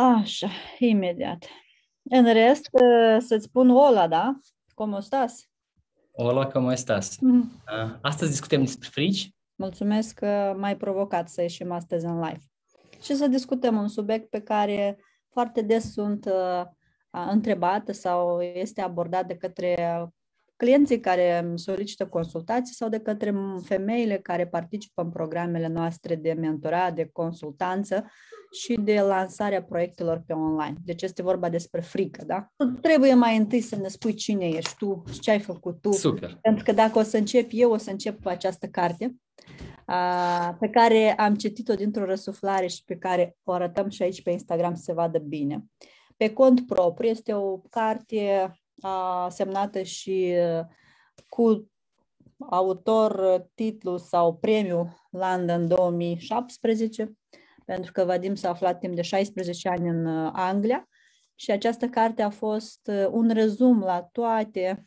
Așa, imediat. În rest, uh, să-ți spun hola, da? Cum estás? Hola, cum estás? Mhm. Uh, Astăzi discutăm despre frici. Mulțumesc că m-ai provocat să ieșim astăzi în live. Și să discutăm un subiect pe care foarte des sunt uh, întrebate sau este abordat de către clienții care solicită consultații sau de către femeile care participă în programele noastre de mentorat, de consultanță și de lansarea proiectelor pe online. Deci este vorba despre frică, da? Trebuie mai întâi să ne spui cine ești tu și ce ai făcut tu. Super. Pentru că dacă o să încep eu, o să încep cu această carte pe care am citit-o dintr-o răsuflare și pe care o arătăm și aici pe Instagram să se vadă bine. Pe cont propriu este o carte semnată și cu autor, titlu sau premiu London 2017, pentru că Vadim s-a aflat timp de 16 ani în Anglia. Și această carte a fost un rezum la toate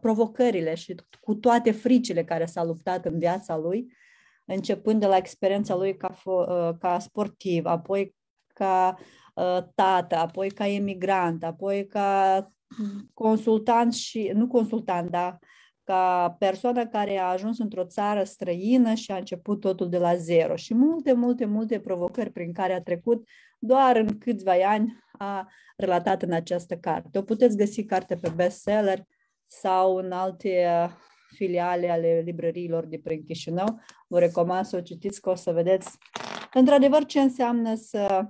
provocările și cu toate fricile care s-a luptat în viața lui, începând de la experiența lui ca, ca sportiv, apoi ca tată, apoi ca emigrant, apoi ca consultant și, nu consultant, dar ca persoană care a ajuns într-o țară străină și a început totul de la zero și multe, multe, multe provocări prin care a trecut doar în câțiva ani a relatat în această carte. O puteți găsi carte pe bestseller sau în alte filiale ale librăriilor de prin Chișinău. Vă recomand să o citiți, că o să vedeți într-adevăr ce înseamnă să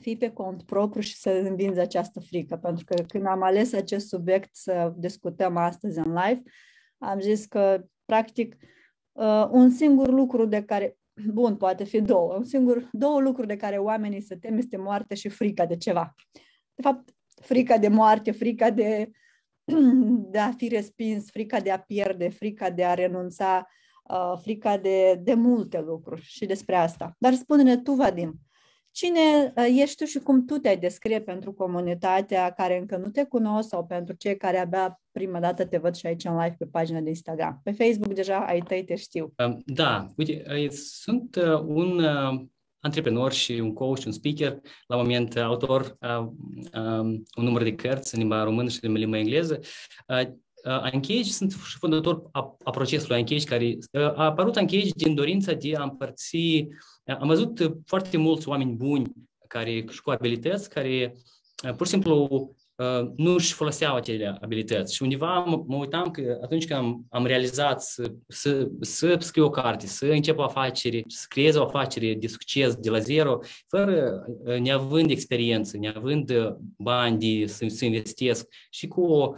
fii pe cont propriu și să învinzi această frică. Pentru că când am ales acest subiect să discutăm astăzi în live, am zis că, practic, uh, un singur lucru de care, bun, poate fi două, un singur, două lucruri de care oamenii se tem este moarte și frica de ceva. De fapt, frica de moarte, frica de, de a fi respins, frica de a pierde, frica de a renunța, uh, frica de, de multe lucruri și despre asta. Dar spune-ne tu, Vadim, Cine uh, ești tu și cum tu te-ai descrie pentru comunitatea care încă nu te cunosc sau pentru cei care abia prima dată te văd și aici în live pe pagina de Instagram? Pe Facebook deja ai tăi te știu. Um, da, uite, sunt uh, un uh, antreprenor și un coach, un speaker, la moment autor um, un număr de cărți în limba română și în limba engleză. Engage sunt și fondator a, a procesului Engage, care a apărut Engage din dorința de a împărți am văzut foarte mulți oameni buni care și cu abilități, care pur și simplu nu își foloseau acele abilități. Și undeva mă, mă uitam că atunci când am, am realizat să, să, să scriu o carte, să încep o afacere, să creez o afacere de succes de la zero, fără neavând experiență, neavând bani de să, să investesc și cu o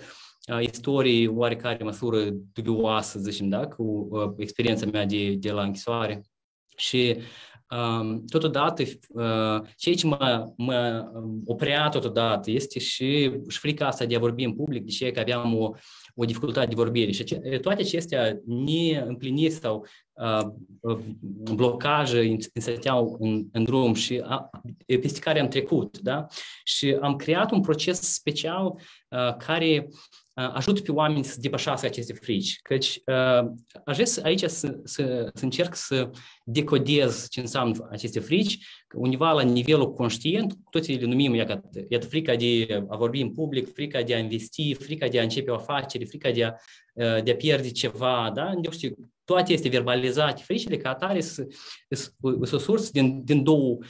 istorie oarecare măsură dubioasă, zicem, da, cu experiența mea de, de la închisoare. Și totodată, ceea ce mă, mă oprea totodată este și, și frica asta de a vorbi în public, de ce că aveam o, o dificultate de vorbire. Și toate acestea neîmpliniri sau uh, blocaje înseteau în, în drum și a, peste care am trecut. Da? Și am creat un proces special uh, care ajut pe oameni să depășească aceste frici. Căci aș vrea aici să, să, să încerc să decodez ce înseamnă aceste frici, undeva la nivelul conștient, toți le numim, iată, iată frica de a vorbi în public, frica de a investi, frica de a începe o afacere, frica de a, de a pierde ceva, da? Eu știu, toate este verbalizate, fricile ca atare sunt o sursă din, din două, uh,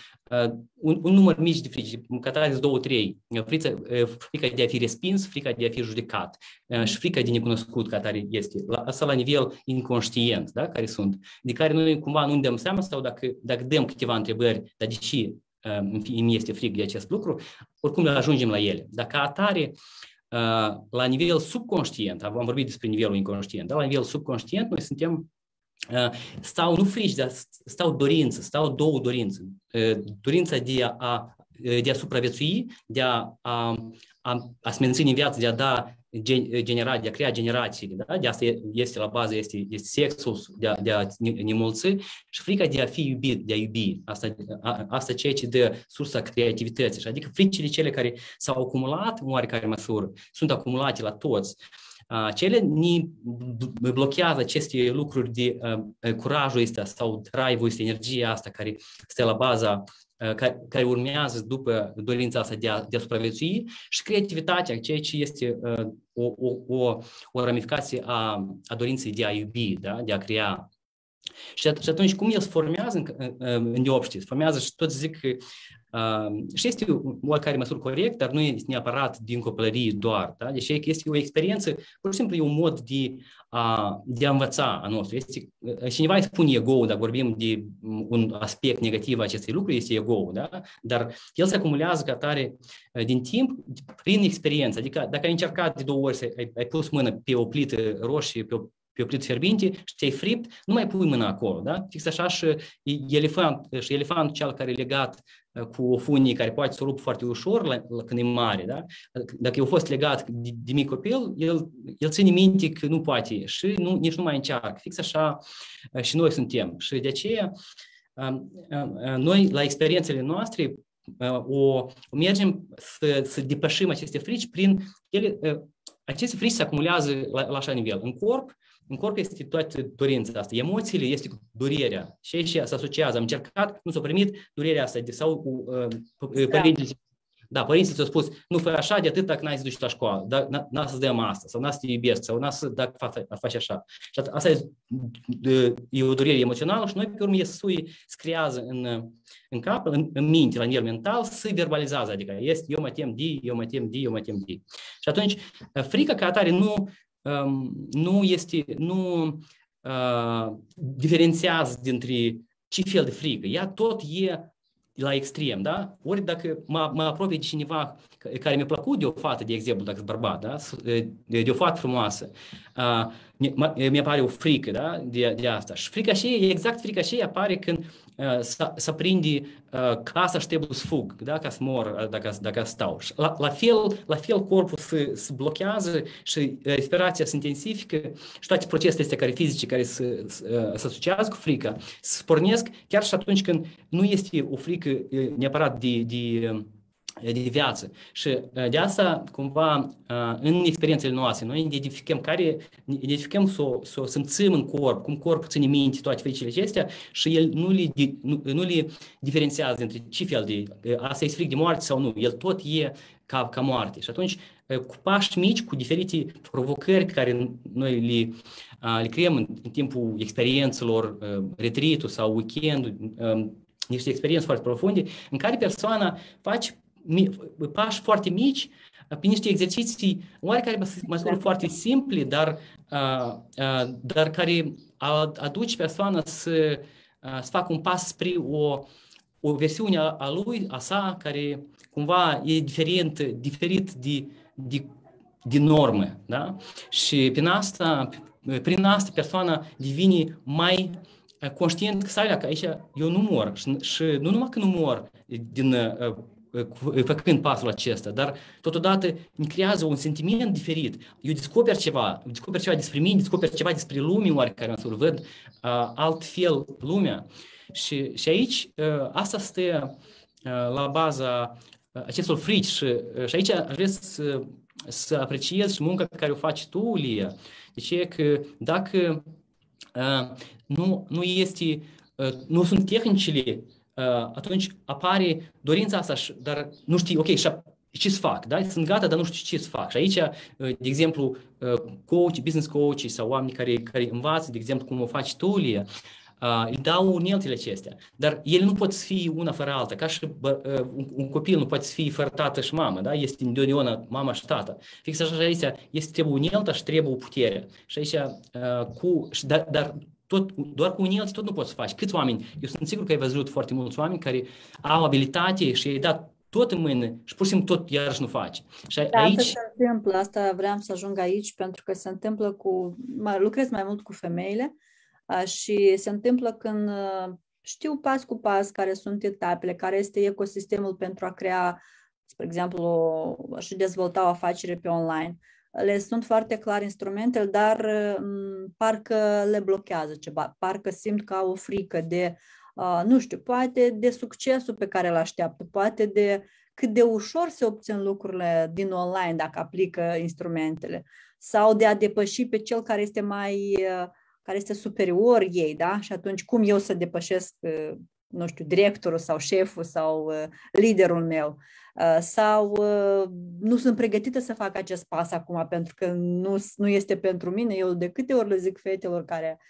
un, un număr mic de frici, ca atare sunt două, trei. Frica, frica de a fi respins, frica de a fi judecat uh, și frica de necunoscut ca atare este. La, asta la nivel inconștient, da? care sunt, de care noi cumva nu dăm seama sau dacă, dacă dăm câteva întrebări, dar de ce uh, îmi este frică de acest lucru, oricum ajungem la ele. Dacă atare, la nivel subconștient, am vorbit despre nivelul inconștient, dar la nivel subconștient noi suntem stau nu frici, dar stau dorință, stau două dorințe. Dorința de a, de a supraviețui, de a, a, a, a se menține în viață, de a da genera, de a crea generații, da? de asta este la bază, este, este sexul, de a, de a ne mulți și frica de a fi iubit, de a iubi. Asta, a, asta ceea ce dă sursa creativității. Adică fricile cele care s-au acumulat în oarecare măsură, sunt acumulate la toți. Cele ne blochează aceste lucruri de curajul ăsta sau drive-ul ăsta, energia asta care stă la baza care, care urmează după dorința asta de a, de a supraviețui și creativitatea, ceea ce este o, o, o, o ramificație a, a dorinței de a iubi, da? de a crea și atunci, cum el se formează în, în deopște? Se formează și tot zic că uh, și este o care măsură corect, dar nu este neapărat din copilărie doar. Da? Deci este o experiență, pur și simplu e un mod de a, de a învăța a nostru. Este, cineva îi spune ego, dacă vorbim de un aspect negativ a acestui lucru, este ego, da? dar el se acumulează ca tare din timp prin experiență. Adică dacă ai încercat de două ori să ai, ai pus mână pe o plită roșie, pe o pe o plită fierbinte și te-ai fript, nu mai pui mâna acolo, da? Fix așa și elefant, și elefantul cel care e legat cu o funie care poate să o rup foarte ușor la, la, când e mare, da? Dacă eu fost legat de, de mic copil, el, el ține minte că nu poate și nu, nici nu mai încearcă. Fix așa și noi suntem. Și de aceea noi, la experiențele noastre, o, o mergem să, să depășim aceste frici prin ele, aceste frici se acumulează la, la așa nivel, în corp, în corp este toată dorința asta. Emoțiile este durerea. Și aici se asociază. Am încercat, nu s-a primit durerea asta. De, sau uh, uh părintele da, părinții ți-au spus, nu fă așa de atât dacă n-ai să duci la școală, da, n-a să dăm asta, sau n-a să te iubesc, sau n-a să dacă faci, faci așa. Și asta e, e o durere emoțională și noi pe urmă sui scriază în, în cap, în, în minte, la nivel mental, să verbalizează, adică este eu mă tem de, eu mă tem de, eu mă tem de. Și atunci, frica ca atare nu nu este, nu uh, diferențiază dintre ce fel de frică. Ea tot e la extrem, da? Ori dacă mă, mă apropie de cineva care mi-a plăcut de o fată, de exemplu, dacă sunt bărbat, da? De, de o fată frumoasă, uh, mi-apare o frică, da? De, de asta. Și frica și exact frica și apare când să, să prinde casa și trebuie să fug, da? ca să mor dacă, dacă stau. Și la, la, fel, la fel corpul se, se blochează și respirația se intensifică și toate procesele astea care fizice care se, se, se asociază cu frica se pornesc chiar și atunci când nu este o frică neapărat de, de de viață. Și de asta, cumva, în experiențele noastre, noi identificăm care, identificăm să o, să o simțim în corp, cum corpul ține minte toate fericile acestea și el nu le, nu, nu le diferențiază între ce fel de, asta e fric de moarte sau nu, el tot e ca, ca moarte. Și atunci, cu pași mici, cu diferite provocări pe care noi le, le creăm în, în timpul experiențelor, retreat sau weekend niște experiențe foarte profunde, în care persoana face pași foarte mici, pe niște exerciții oarecare măsură foarte simple, dar, dar care aduce persoana să, să facă un pas spre o, o versiune a lui, a sa, care cumva e diferit, diferit de, de, de normă. Da? Și prin asta, prin asta persoana devine mai conștient că, stai, că aici eu nu mor. Și, și nu numai că nu mor din făcând pasul acesta, dar totodată îmi creează un sentiment diferit. Eu descoper ceva, descoper ceva despre mine, descoper ceva despre lume oarecare măsură, văd uh, altfel lumea. Și, și aici uh, asta stă uh, la baza uh, acestor frici și, uh, și aici aș vrea să, să apreciez și munca pe care o faci tu, Lia. Deci e că dacă uh, nu, nu este, uh, nu sunt tehnicile atunci apare dorința asta, dar nu știi, ok, și ce să fac, da? Sunt gata, dar nu știu ce să fac. Și aici, de exemplu, coach, business coach sau oameni care, care învață, de exemplu, cum o faci tu, Lia, uh, îi dau uneltele acestea. Dar ele nu pot să fie una fără alta, ca și uh, un, un copil nu poate să fie fără tată și mamă, da? Este întotdeauna mama și tata. Fix așa aici este trebuie unelta și trebuie o putere. Și aici, uh, cu, și, dar, dar tot, doar cu unelte tot nu poți să faci. Câți oameni? Eu sunt sigur că ai văzut foarte mulți oameni care au abilitate și ai dat tot în mână și pur și simplu tot iarăși nu faci. Și da, aici... Asta se întâmplă, asta vreau să ajung aici, pentru că se întâmplă cu, lucrez mai mult cu femeile și se întâmplă când știu pas cu pas care sunt etapele, care este ecosistemul pentru a crea, spre exemplu, și dezvolta o afacere pe online le sunt foarte clar instrumentele, dar mm, parcă le blochează ceva, parcă simt că au o frică de, nu știu, poate de succesul pe care îl așteaptă, poate de cât de ușor se obțin lucrurile din online dacă aplică instrumentele sau de a depăși pe cel care este mai care este superior ei, da? Și atunci cum eu să depășesc nu știu, directorul sau șeful sau uh, liderul meu uh, sau uh, nu sunt pregătită să fac acest pas acum pentru că nu, nu este pentru mine. Eu de câte ori le zic fetelor care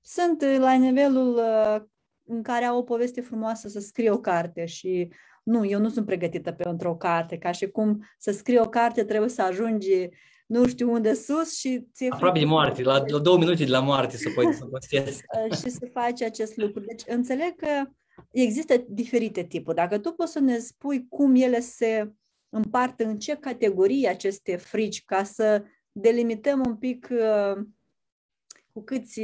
sunt la nivelul în care au o poveste frumoasă să scrie o carte și nu, eu nu sunt pregătită pentru o carte, ca și cum să scrie o carte trebuie să ajungi nu știu unde sus și ți Aproape de moarte, la, la două minute de la moarte să poți să postezi. și să faci acest lucru. Deci înțeleg că există diferite tipuri. Dacă tu poți să ne spui cum ele se împart în ce categorii aceste frici, ca să delimităm un pic uh, cu câți,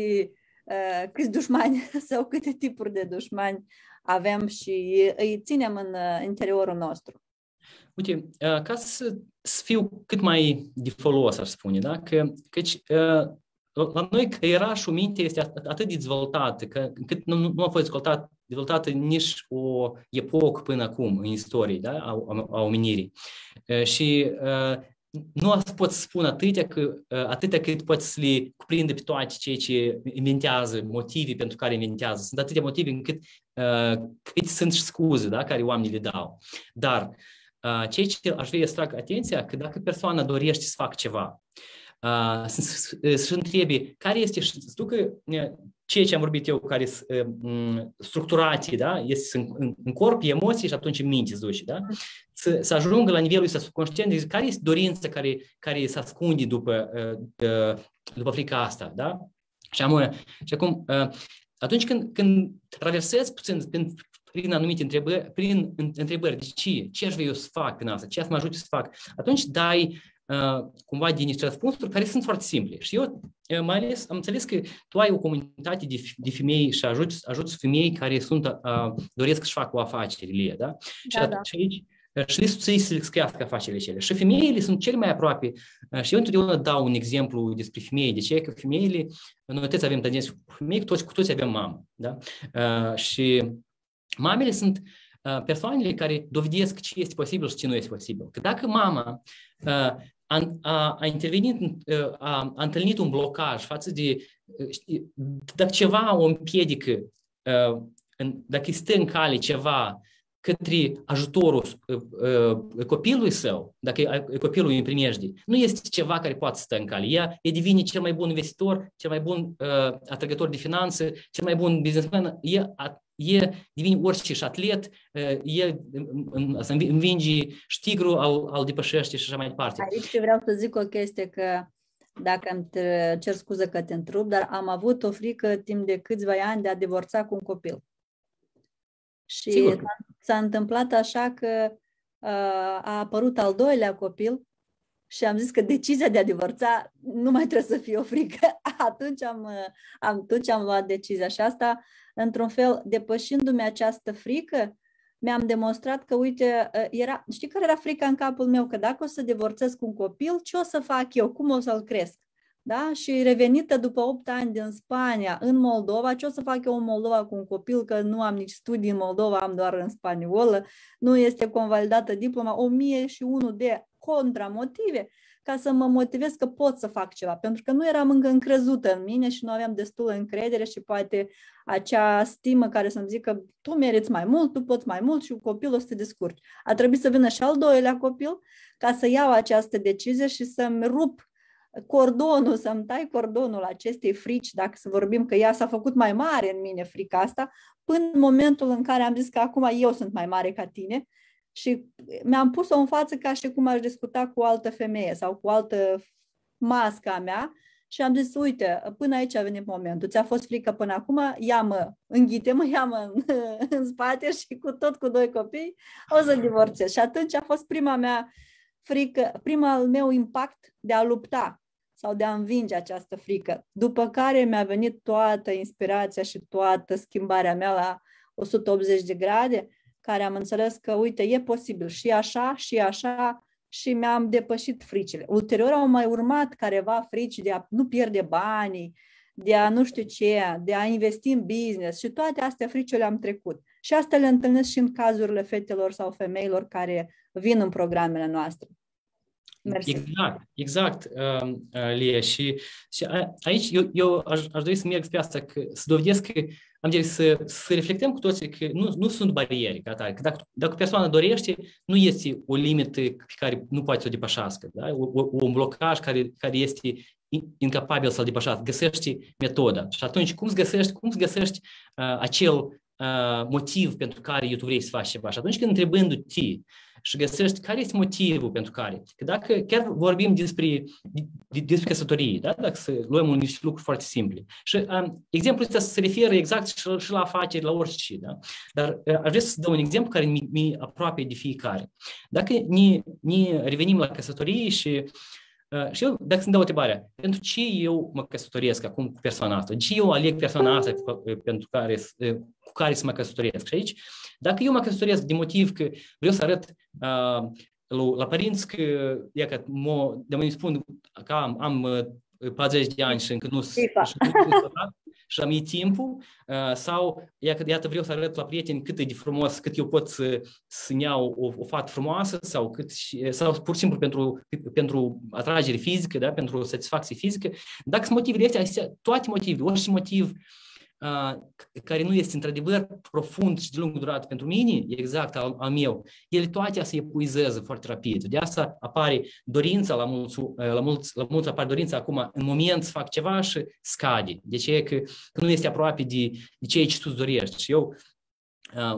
uh, câți dușmani sau câte tipuri de dușmani avem și îi ținem în uh, interiorul nostru. Uite, uh, ca să, să fiu cât mai de folos, aș spune, da? Că, căci uh, la noi creierașul minte este atât de dezvoltată, că încât nu, nu a fost dezvoltat, dezvoltată nici o epocă până acum în istorie da? a, a, a omenirii. Și nu pot să spun atâtea, că, atâtea cât poți să le cuprinde pe toate ceea ce inventează, motive pentru care inventează. Sunt atâtea motive încât cât sunt și scuze da, care oamenii le dau. Dar ceea ce aș vrea să trag atenția, că dacă persoana dorește să facă ceva, să întrebe care este, știu că ceea ce am vorbit eu, care sunt structurate, da? este în, în corp, emoții și atunci în minte duce, da? Să, să ajungă la nivelul ăsta subconștient, de care este dorința care, care se ascunde după, după frica asta, da? Și, am, și acum, atunci când, când traversezi puțin prin, prin anumite întrebări, prin întrebări, de ce? Ce aș vrea eu să fac prin asta? Ce să mă ajute să fac? Atunci dai Uh, cumva din niște răspunsuri care sunt foarte simple. Și eu uh, mai ales am înțeles că tu ai o comunitate de, de femei și ajuți, ajuți femei care sunt, uh, doresc să-și facă o afacerile, da? da, și, da. și aici uh, și le să se crească afacerile cele. Și femeile sunt cele mai aproape. Și eu întotdeauna dau un exemplu despre femei. De ce? Că femeile, noi toți avem tendință cu femei, cu toți, cu toți avem mamă. Da? Uh, și mamele sunt persoanele care dovedesc ce este posibil și ce nu este posibil. Că dacă mama a, a, a intervenit, a, a întâlnit un blocaj față de, dacă ceva o împiedică, dacă stă în cale ceva către ajutorul copilului său, dacă copilul în primejdie, nu este ceva care poate stă în cale. Ea, ea devine cel mai bun investitor, cel mai bun uh, atrăgător de finanțe, cel mai bun businessman. Ea e devine orice și atlet, e să învinge știgru, al, al depășește și așa mai departe. Aici vreau să zic o chestie că dacă îmi cer scuze că te întrup, dar am avut o frică timp de câțiva ani de a divorța cu un copil. Și Sigur. s-a, s-a întâmplat așa că uh, a apărut al doilea copil și am zis că decizia de a divorța nu mai trebuie să fie o frică. Atunci am, am, atunci am luat decizia și asta, într-un fel, depășindu-mi această frică, mi-am demonstrat că, uite, era, știi care era frica în capul meu? Că dacă o să divorțez cu un copil, ce o să fac eu? Cum o să-l cresc? Da? Și revenită după 8 ani din Spania, în Moldova, ce o să fac eu în Moldova cu un copil, că nu am nici studii în Moldova, am doar în spaniolă, nu este convalidată diploma, o mie și unul de contramotive ca să mă motivez că pot să fac ceva, pentru că nu eram încă încrezută în mine și nu aveam destul încredere și poate acea stimă care să-mi zică tu meriți mai mult, tu poți mai mult și copilul o să te descurci. A trebuit să vină și al doilea copil ca să iau această decizie și să-mi rup cordonul, să-mi tai cordonul acestei frici, dacă să vorbim că ea s-a făcut mai mare în mine frica asta, până în momentul în care am zis că acum eu sunt mai mare ca tine și mi-am pus-o în față ca și cum aș discuta cu o altă femeie sau cu o altă masca mea și am zis, uite, până aici a venit momentul, ți-a fost frică până acum, ia-mă, înghite-mă, ia-mă în, în spate și cu tot cu doi copii o să divorțez. Și atunci a fost prima mea frică, primul meu impact de a lupta sau de a învinge această frică. După care mi-a venit toată inspirația și toată schimbarea mea la 180 de grade, care am înțeles că, uite, e posibil și așa, și așa, și mi-am depășit fricile. Ulterior au mai urmat careva frici de a nu pierde banii, de a nu știu ce, de a investi în business și toate astea frici le-am trecut. Și asta le întâlnesc și în cazurile fetelor sau femeilor care vin în programele noastre. Mersi. Exact, exact, uh, uh, Lia. Și, și a, aici eu, eu aș, aș dori să merg pe asta, că, să dovedesc că am zis să, să reflectăm cu toții că nu, nu sunt bariere ca tare. Că dacă, dacă persoana dorește, nu este o limită pe care nu poate să o depășească. Da? O, o, un blocaj care, care este incapabil să-l depășească. Găsești metoda. Și atunci cum îți găsești, cum îți găsești uh, acel uh, motiv pentru care eu tu vrei să faci ceva? Și atunci când întrebându-te și găsești care este motivul pentru care. Că dacă chiar vorbim despre, despre căsătorie, da? dacă să luăm un niște lucruri foarte simple. Și um, exemplul ăsta se referă exact și, și la afaceri, la orice. Da? Dar uh, aș vrea să dau un exemplu care mi, mi aproape de fiecare. Dacă ne, ne revenim la căsătorie și Uh, și eu, dacă să-mi dau întrebarea, pentru ce eu mă căsătoresc acum cu persoana asta? De ce eu aleg persoana asta pentru care, cu care să mă căsătoresc? Și aici, dacă eu mă căsătoresc de motiv că vreau să arăt uh, la părinți că, ia că mă, de mă spun că am, am 40 de ani și încă nu sunt și am timpul, sau iată vreau să arăt la prieteni cât e de frumos, cât eu pot să, să iau o, o fată frumoasă sau, cât, sau pur și simplu pentru, pentru atragere fizică, da? pentru satisfacție fizică. Dacă sunt motivele astea, toate motivele, orice motiv uh, care nu este într-adevăr profund și de lung durat pentru mine, exact al, al meu, ele toate se epuizează foarte rapid. De asta apare dorința la mulți, la mulți, la mulți apare dorința acum în moment să fac ceva și scade. De ce? Că, că nu este aproape de, de ceea ce tu dorești. Și eu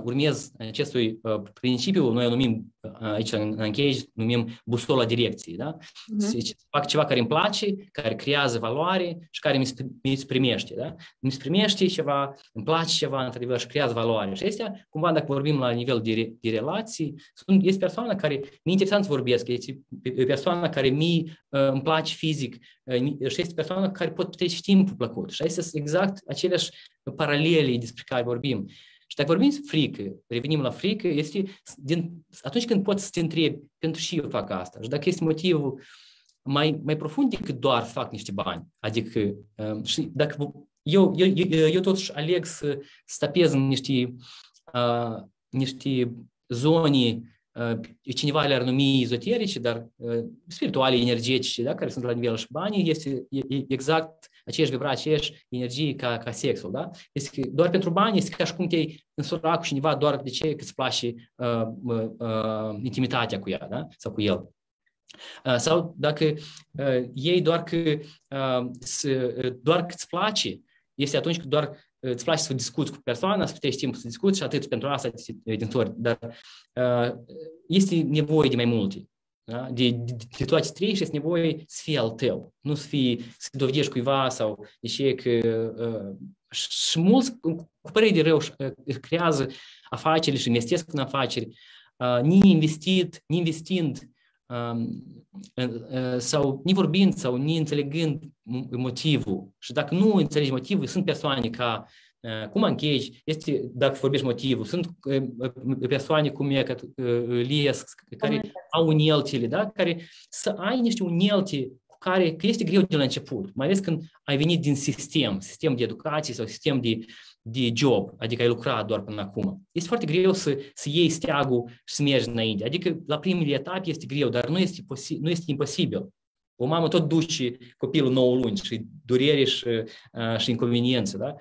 urmez acestui principiu, noi o numim aici în Engage, numim busola direcției, da? Uh-huh. Fac ceva care îmi place, care creează valoare și care mi, mi primește, da? Mi se primește ceva, îmi place ceva, într-adevăr, și creează valoare. Și astea, cumva, dacă vorbim la nivel de, de relații, sunt, este persoana care mi interesant să vorbesc, este persoana care mi îmi place fizic și este persoana care pot petrece timpul plăcut. Și astea sunt exact aceleași paralele despre care vorbim. Și dacă vorbim frică, revenim la frică, este din, atunci când poți să te întrebi, pentru ce eu fac asta? Și dacă este motivul mai, mai profund decât doar să fac niște bani. Adică, um, și dacă eu, eu, eu, eu totuși aleg să stapez în niște, uh, niște zone uh, cineva le-ar numi ezoterice, dar uh, spirituale, energetice, da, care sunt la nivelul și banii, este exact aceeași vibrație, aceeași energie ca, ca sexul, da? Este că doar pentru bani este ca și cum te-ai însura cu cineva doar de ce că îți place uh, uh, intimitatea cu ea, da? Sau cu el. Uh, sau dacă uh, ei doar că uh, uh, doar că îți place, este atunci când doar îți place să discuți cu persoana, să petreci timp să discuți și atât pentru asta te întorci. Dar uh, este nevoie de mai multe. Da? De, de, de toate trei și este nevoie să fie al tău, nu să fie să dovedești cuiva sau de ce că uh, și mulți cu părere de rău uh, creează afaceri și investesc în afaceri, uh, ni investit, ni investind um, uh, sau ni vorbind sau ni înțelegând motivul. Și dacă nu înțelegi motivul, sunt persoane ca cum închegi, este, dacă vorbești motivul, sunt persoane cum e, Lies, care au uneltele, da? care să ai niște unelte cu care, că este greu de la început, mai ales când ai venit din sistem, sistem de educație sau sistem de, de job, adică ai lucrat doar până acum. Este foarte greu să, să iei steagul și să mergi înainte. Adică la primele etape este greu, dar nu este, posi- nu este imposibil. O mamă tot duce copilul 9 luni și durere și, uh, și inconveniențe, da?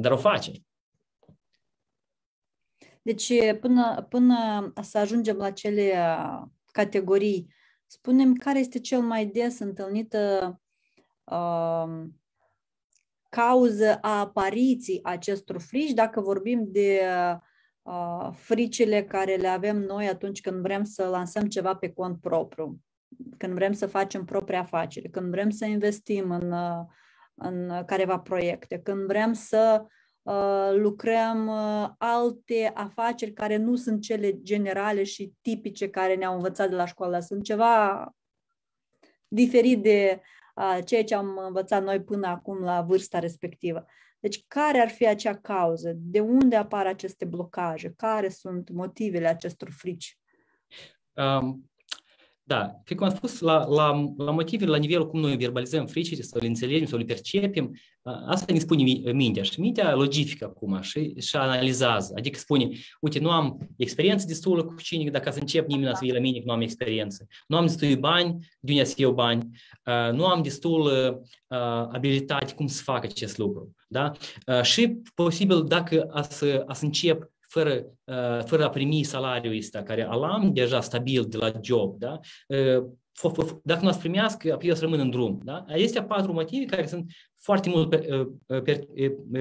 Dar o face. Deci, până, până să ajungem la cele categorii, spunem care este cel mai des întâlnită uh, cauză a apariției acestor frici, dacă vorbim de uh, fricile care le avem noi atunci când vrem să lansăm ceva pe cont propriu, când vrem să facem propria afacere, când vrem să investim în uh, în careva proiecte, când vrem să uh, lucrăm uh, alte afaceri care nu sunt cele generale și tipice care ne-au învățat de la școală, sunt ceva diferit de uh, ceea ce am învățat noi până acum la vârsta respectivă. Deci, care ar fi acea cauză? De unde apar aceste blocaje? Care sunt motivele acestor frici? Um, Da, fi cum am spus, la, la, la motive, la nivelul cum noi verbalizăm fricile sau le înțelegem sau le percepem, asta ne spune mintea și mintea logifică acum și, și analizează. Adică spune, uite, nu am experiență destulă cu cine, dacă să încep nimeni să vie la mine, nu am experiență. Nu am destui bani, de unde să iau bani. Nu am destul abilitate cum să fac acest lucru. Da? Și posibil dacă a să, a să încep fără, fără a primi salariul ăsta care am deja stabil de la job, da? dacă nu ați primească, eu să rămân în drum. Da? Acestea patru motive care sunt foarte mult per, per,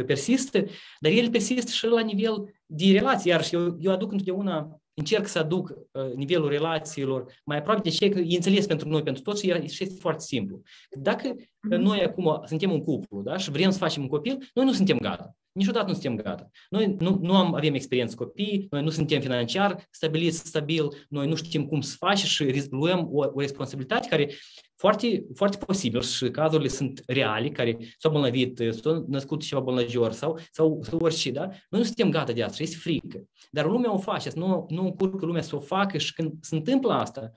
persistă, dar ele persistă și la nivel de relații. Iar și eu, eu aduc întotdeauna, încerc să aduc uh, nivelul relațiilor mai aproape de ce e înțeles pentru noi, pentru toți și este foarte simplu. Dacă noi acum suntem un cuplu da, și vrem să facem un copil, noi nu suntem gata. Niciodată nu suntem gata. Noi nu, nu am, avem experiență copii, noi nu suntem financiar stabiliți, stabil, noi nu știm cum să faci și luăm o, o responsabilitate care foarte, foarte posibil și cazurile sunt reale, care s-au bolnăvit, s-au născut ceva bolnăjior sau, sau, sau orice, da? Noi nu suntem gata de asta, este frică. Dar lumea o face, nu, nu încurcă lumea să o facă și când se întâmplă asta,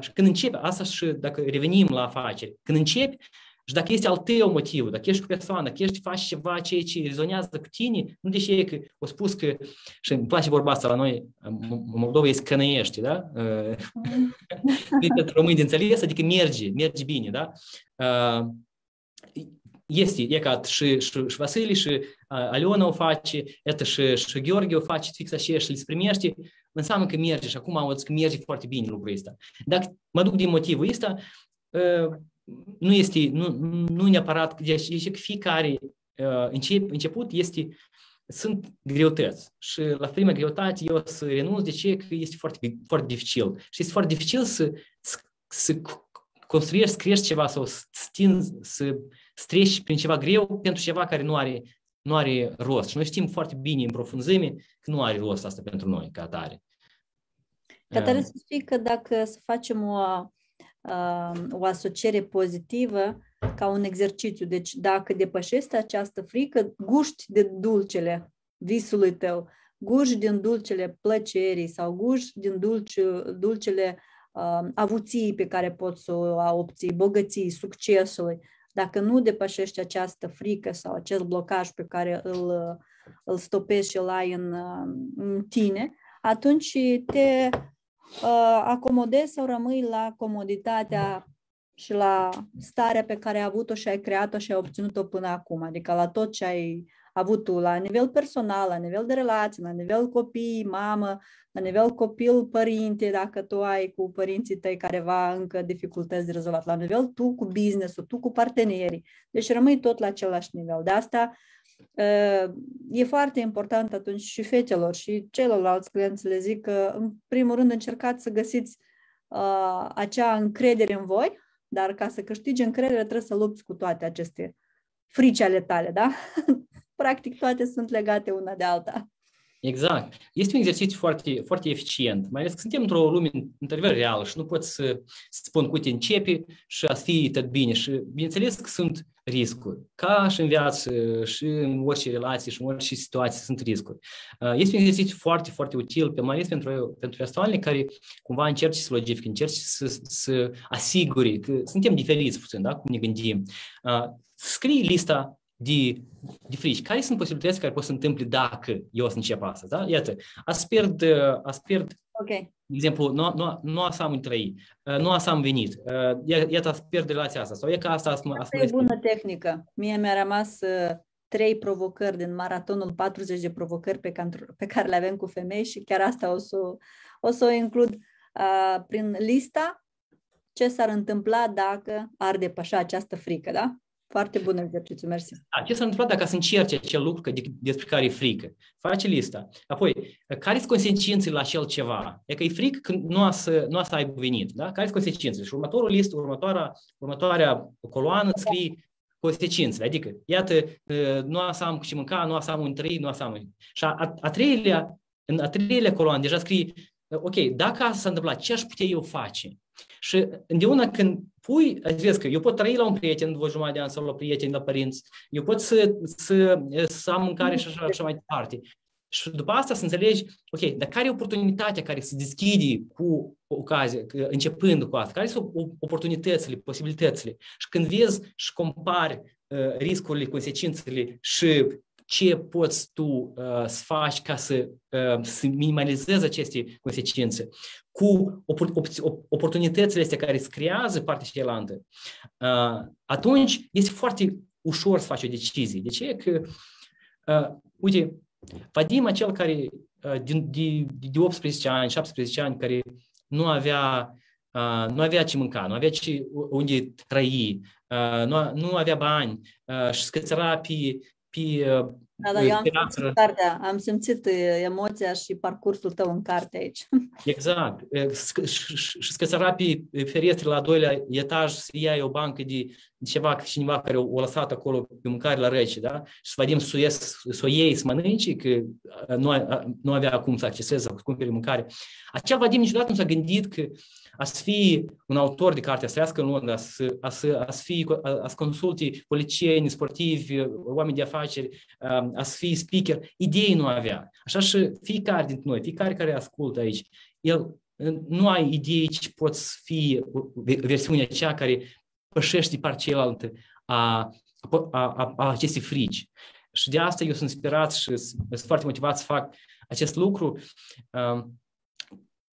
și când începe, asta și dacă revenim la afaceri, când începi, și dacă este al tău motiv, dacă ești cu persoană, dacă ești faci ceva ceea ce rezonează cu tine, nu deși e că o spus că, și îmi place vorba asta la noi, Moldova e scănăiește, da? Pentru români de înțeles, adică merge, merge bine, da? Este, e ca și, și, și Vasile și Aliona o face, это și, și Gheorghe o face fix așa și le primește, înseamnă că merge și acum am că merge foarte bine lucrul ăsta. Dacă mă duc din motivul ăsta, nu este, nu, nu neapărat, deci, deci fiecare uh, încep, început este, sunt greutăți și la prima greutate eu să renunț, de ce? Că este foarte, foarte dificil și este foarte dificil să, să, să construiești, să crești ceva sau să stinzi, să streci prin ceva greu pentru ceva care nu are, nu are rost. Și noi știm foarte bine în profunzime că nu are rost asta pentru noi ca atare. Ca tare să fie că dacă să facem o o asociere pozitivă ca un exercițiu. Deci dacă depășești această frică, guști de dulcele visului tău, guști din dulcele plăcerii sau guști din dulce, dulcele uh, avuții pe care poți să o obții, bogății, succesului. Dacă nu depășești această frică sau acest blocaj pe care îl, îl stopești și îl ai în, în tine, atunci te uh, acomodezi sau rămâi la comoditatea și la starea pe care ai avut-o și ai creat-o și ai obținut-o până acum, adică la tot ce ai avut tu la nivel personal, la nivel de relații, la nivel copii, mamă, la nivel copil, părinte, dacă tu ai cu părinții tăi careva încă dificultăți de rezolvat, la nivel tu cu business-ul, tu cu partenerii. Deci rămâi tot la același nivel. De asta E foarte important atunci și fetelor și celorlalți clienți le zic că, în primul rând, încercați să găsiți uh, acea încredere în voi, dar ca să câștigi încredere trebuie să lupți cu toate aceste frici ale tale, da? Practic toate sunt legate una de alta. Exact. Este un exercițiu foarte, foarte eficient, mai ales că suntem într-o lume într-adevăr reală și nu pot să, să spun cu te începi și a fi tot bine. Și bineînțeles că sunt riscuri. Ca și în viață, și în orice relație, și în orice situație sunt riscuri. Uh, este un exercițiu foarte, foarte util, mai ales pentru, pentru persoanele care cumva încerci să logifică, încerci să, să asiguri că suntem diferiți puțin, da? cum ne gândim. Uh, scrii lista de, de frici. Care sunt posibilități care pot să întâmple dacă eu o să încep asta? Da? Iată, ați pierd, ați pierd okay. De exemplu, nu, nu, nu asta am trăit, nu asta am venit, iată, ați pierd relația asta, sau e că asta ați, asta e bună tehnică. Mie mi-a rămas trei provocări din maratonul 40 de provocări pe care, pe care le avem cu femei și chiar asta o să, o, să o includ uh, prin lista. Ce s-ar întâmpla dacă ar depășa această frică, da? Foarte bun exercițiu, mersi. Da, ce s-a întâmplat dacă să încerci acel lucru de, despre care e frică? Face lista. Apoi, care sunt consecințele la acel ceva? E că e frică când nu a să, nu a să aibă venit. Da? Care sunt consecințele? Și următorul list, următoarea, următoarea coloană scrie consecințele. Adică, iată, nu a să am cu ce mânca, nu a să am un trei, nu a să am... Și a, a, a treilea, în a treilea coloană deja scrie, ok, dacă asta s-a întâmplat, ce aș putea eu face? Și întotdeauna când pui, vezi că eu pot trăi la un prieten două jumătate de ani sau la prieteni, la părinți, eu pot să, să, să am mâncare și așa, așa mai departe. Și după asta să înțelegi, ok, dar care e oportunitatea care se deschide cu ocazie, începând cu asta? Care sunt oportunitățile, posibilitățile? Și când vezi și compari uh, riscurile, consecințele și ce poți tu uh, să faci ca să, uh, să minimalizezi aceste consecințe cu oportunitățile astea care îți creează partea cealaltă, uh, atunci este foarte ușor să faci o decizie. De ce? Că, uh, uite, Vadim, acel care uh, din, de, de 18 ani, 17 ani, care nu avea, uh, nu avea ce mânca, nu avea ce, unde trăi, uh, nu, nu avea bani și scățăra pe, pe da, da, eu am simțit cartea, am simțit emoția și parcursul tău în carte aici. Exact. Și scățăra pe ferestre la doilea etaj să ia o bancă de ceva, cineva care o lăsat acolo pe mâncare la rece, da? Și să vedem să o iei, să mănânci, că nu, nu avea cum să acceseze, să cumpere mâncare. Acel Vadim niciodată nu s-a gândit că a să fie un autor de carte, a să trăiască în Londra, a să, a să, a să, fie, a să consulte politicieni, sportivi, oameni de afaceri, a să fie speaker, idei nu avea. Așa și fiecare dintre noi, fiecare care ascultă aici, el nu ai idei ce poți fi versiunea cea care pășește partea cealaltă a, a, a, a acestei frici. Și de asta eu sunt inspirat și sunt foarte motivat să fac acest lucru.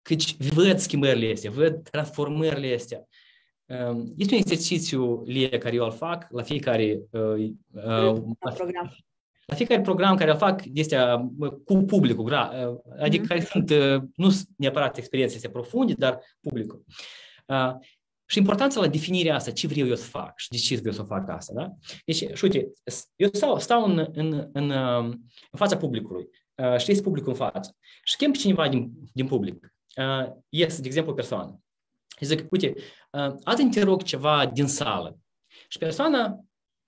Căci văd schimbările astea, văd transformările astea. Este un exercițiu lie care eu îl fac la fiecare uh, uh, program. La fiecare program care îl fac este cu publicul, adică mm-hmm. care sunt, nu sunt neapărat experiențe astea profunde, dar publicul. Și importanța la definirea asta, ce vreau eu să fac și de ce vreau să fac asta, da? Deci, și uite, eu stau, stau în, în, în, în fața publicului, și este publicul în față și chem pe cineva din, din public uh, ies, de exemplu, o persoană. Și zic, uite, uh, azi te rog ceva din sală. Și persoana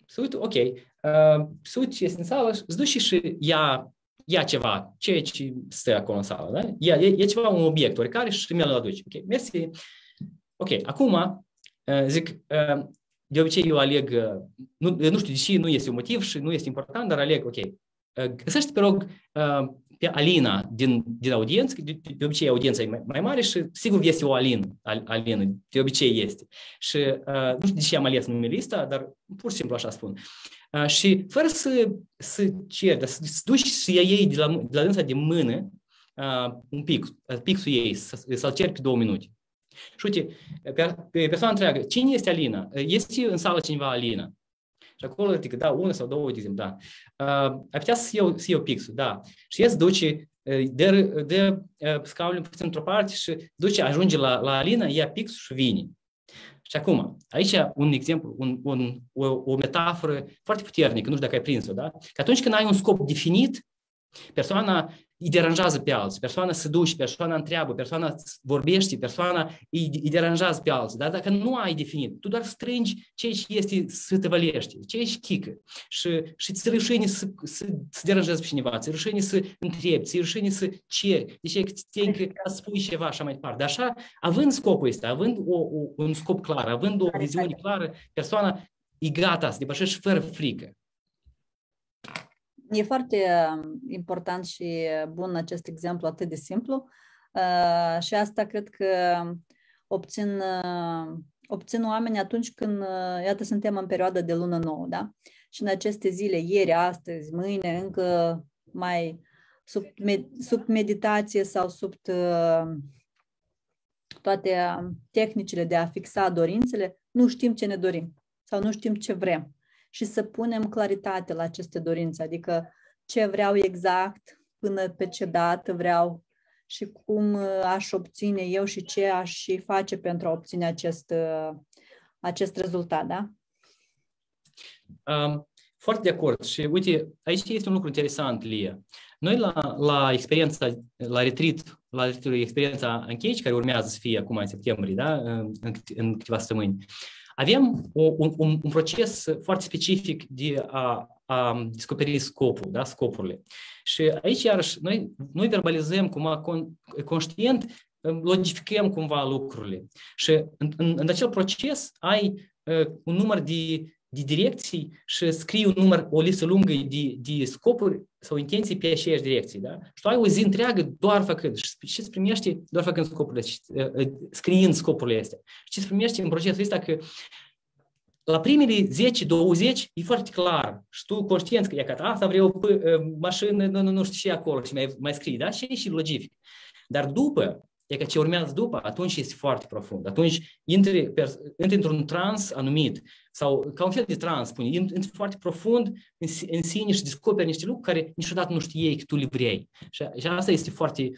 se uită, ok, uh, se uită ce este în sală, îți duce și ia, ia ceva, ceea ce stă acolo în sală, da? Ia, ia, ia ceva, un obiect oricare și mi-l aduce. Ok, mersi. Ok, acum, uh, zic, uh, de obicei eu aleg, uh, nu, nu știu de ce, nu este un motiv și nu este important, dar aleg, ok, uh, găsește, pe rog, uh, pe Alina din, din audiență, de, de obicei audiența e mai, mai mare și sigur este o Alin, Al, Alină, de obicei este. Și uh, nu știu de ce am ales numele ăsta, dar pur și simplu așa spun. Uh, și fără să, să cer, dar să, să duci să ia ei de la, de la dânsa de mână uh, un pic, uh, pixul ei, să, să-l cer pe două minute. Și uite, pe, pe persoana întreagă, cine este Alina? Este în sală cineva Alina? Și acolo, adică, da, una sau două, de exemplu, da. Uh, ai putea să iau, să iau pixul, da. Și el se duce, dă, dă scaunul puțin într-o parte și duce, ajunge la, la Alina, ia pixul și vine. Și acum, aici un exemplu, un, un, o, o metaforă foarte puternică, nu știu dacă ai prins-o, da? Că atunci când ai un scop definit, persoana îi deranjează pe alții, persoana se duce, persoana întreabă, persoana vorbește, persoana îi, îi deranjează pe alții. Dar dacă nu ai definit, tu doar strângi ceea ce este să te vălește, ceea ce chică. Și, și ți rușine să, să, să deranjezi pe cineva, ți rușine să întrebi, ți rușine să ceri, deci că ți să spui ceva așa mai departe. Dar așa, având scopul ăsta, având o, o, un scop clar, având o viziune clară, persoana e gata să depășești fără frică. E foarte um, important și bun acest exemplu atât de simplu uh, și asta cred că obțin, uh, obțin oamenii atunci când, uh, iată, suntem în perioada de lună nouă, da? Și în aceste zile, ieri, astăzi, mâine, încă mai sub, med, sub meditație sau sub toate tehnicile de a fixa dorințele, nu știm ce ne dorim sau nu știm ce vrem și să punem claritate la aceste dorințe, adică ce vreau exact, până pe ce dată vreau și cum uh, aș obține eu și ce aș face pentru a obține acest, uh, acest rezultat, da? Um, foarte de acord. Și uite, aici este un lucru interesant, Lia. Noi la, la experiența, la retreat, la retreat experiența Engage, care urmează să fie acum în septembrie, da? în, în câteva săptămâni, avem o, un, un, un proces foarte specific de a, a descoperi scopul, da, scopurile. Și aici, iarăși, noi, noi verbalizăm cumva con, conștient, logificăm cumva lucrurile. Și în, în, în acel proces ai uh, un număr de de direcții și scrii un număr, o listă lungă de, de scopuri sau intenții pe aceeași direcții, da? Și tu ai o zi întreagă doar făcând și îți primești doar făcând scopurile, scriind scopurile astea. Și îți primești în procesul ăsta că la primele 10-20 e foarte clar și tu conștient că e că asta vreau mașină, nu, nu, nu știu ce acolo și mai, mai scrii, da? Și e și logic. Dar după, e că ce urmează după, atunci este foarte profund. Atunci intri, intri într-un trans anumit sau ca un fel de trans, spune, intri foarte profund în, în sine și descoperi niște lucruri care niciodată nu știai că tu le vrei. Și, și asta este foarte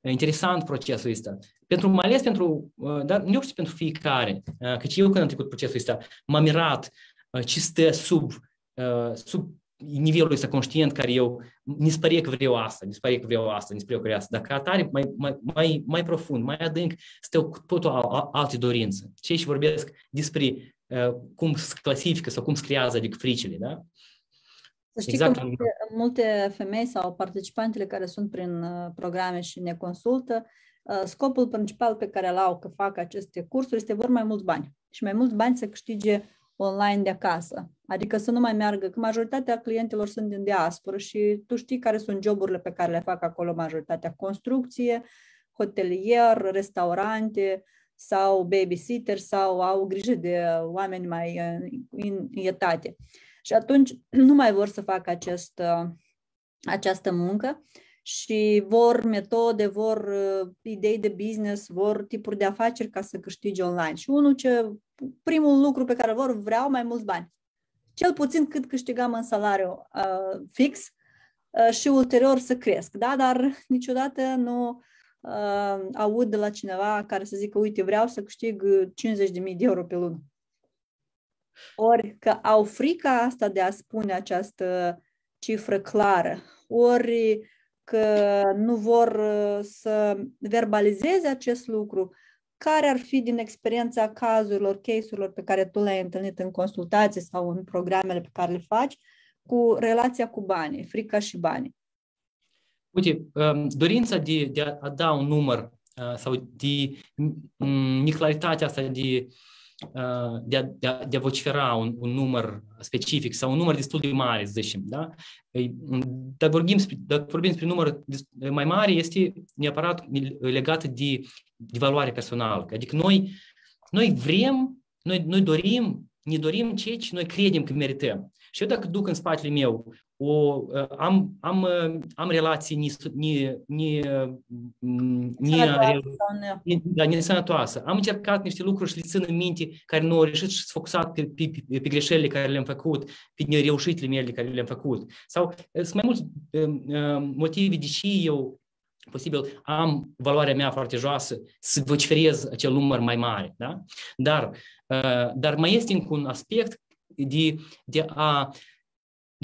interesant procesul ăsta. Pentru, mai ales pentru, dar nu știu pentru fiecare, căci eu când am trecut procesul ăsta, m-am mirat ce stă sub, sub nivelul ăsta conștient care eu, mi se pare că vreau asta, mi se pare că vreau asta, mi se pare că vreau asta. Dacă atare mai, mai, mai, mai profund, mai adânc, stă cu totul alte dorințe. Cei și vorbesc despre uh, cum se clasifică sau cum se creează, adică fricile, da? Să știi exact. că multe, multe femei sau participantele care sunt prin uh, programe și ne consultă, uh, scopul principal pe care îl au că fac aceste cursuri este vor mai mulți bani. Și mai mulți bani să câștige online de acasă. Adică să nu mai meargă, că majoritatea clientelor sunt din diasporă și tu știi care sunt joburile pe care le fac acolo majoritatea. Construcție, hotelier, restaurante sau babysitter sau au grijă de oameni mai în etate. Și atunci nu mai vor să facă acest, această muncă și vor metode, vor uh, idei de business, vor tipuri de afaceri ca să câștige online. Și unul ce, primul lucru pe care vor, vreau mai mulți bani. Cel puțin cât câștigam în salariu uh, fix uh, și ulterior să cresc. Da? Dar niciodată nu uh, aud de la cineva care să zică, uite, vreau să câștig 50.000 de euro pe lună. Ori că au frica asta de a spune această cifră clară, ori că nu vor uh, să verbalizeze acest lucru, care ar fi din experiența cazurilor, case-urilor pe care tu le-ai întâlnit în consultații sau în programele pe care le faci cu relația cu banii, frica și banii? Uite, um, dorința de, de a da un număr uh, sau de mm, neclaritatea asta de de a, de a, de a vocifera un, un număr specific sau un număr destul de mare, să zicem, da? Dacă vorbim, dacă vorbim despre număr mai mare, este neapărat legat de, de valoare personală. Adică noi, noi vrem, noi, noi dorim, ne dorim ceea ce noi credem că merităm. Și eu dacă duc în spatele meu o, am, am, am relații ni, ni, ni, ni, da, nesănătoasă. Am încercat niște lucruri și le țin în minte care nu au reușit și sunt focusat pe, pe, pe, pe greșelile care le-am făcut, pe nereușitele mele care le-am făcut. Sau sunt mai mulți motive de ce eu posibil am valoarea mea foarte joasă să vociferez acel număr mai mare. Da? Dar, dar mai este încă un aspect de, de a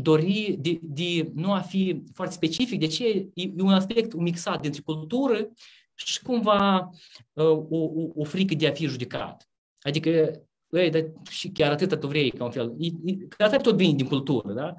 dori, de, de nu a fi foarte specific, de ce e un aspect mixat dintre cultură și cumva o, o, o frică de a fi judecat. Adică, ei, dar și chiar atâta tu vrei, ca un fel. E, e, că asta tot vine din cultură, da?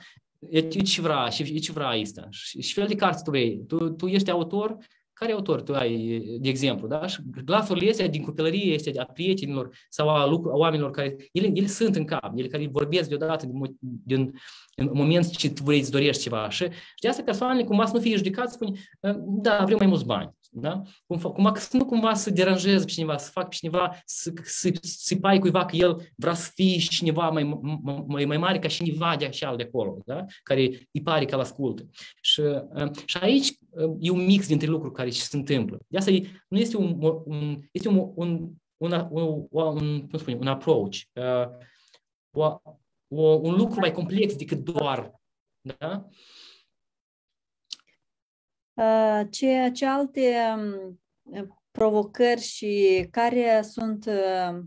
E, e ce vrea, și e ce vrea asta. Și, și fel de carte tu vrei. Tu, tu ești autor, care autor tu ai, de exemplu, da? Și glasurile astea din copilărie, este a prietenilor sau a, lucru, a oamenilor care, ele, ele sunt în cap, ele care vorbesc deodată din, din în moment ce tu vrei, îți dorești ceva. Și, și de asta persoanele cumva să nu fie judecați, spune, da, vreau mai mulți bani. Da? Cumva, să nu cumva să deranjeze pe cineva, să fac pe cineva, să, să, să pai cuiva că el vrea să fie cineva mai, mai, mai mare ca cineva de așa de acolo, da? care îi pare că îl ascultă. Și, și aici e un mix dintre lucruri care se întâmplă. De asta e, nu este un, un, este un, un, un, un, un, cum spune, un approach, uh, o, o, un lucru mai complex decât doar. Da? Uh, ce, ce alte um, provocări și care sunt, uh,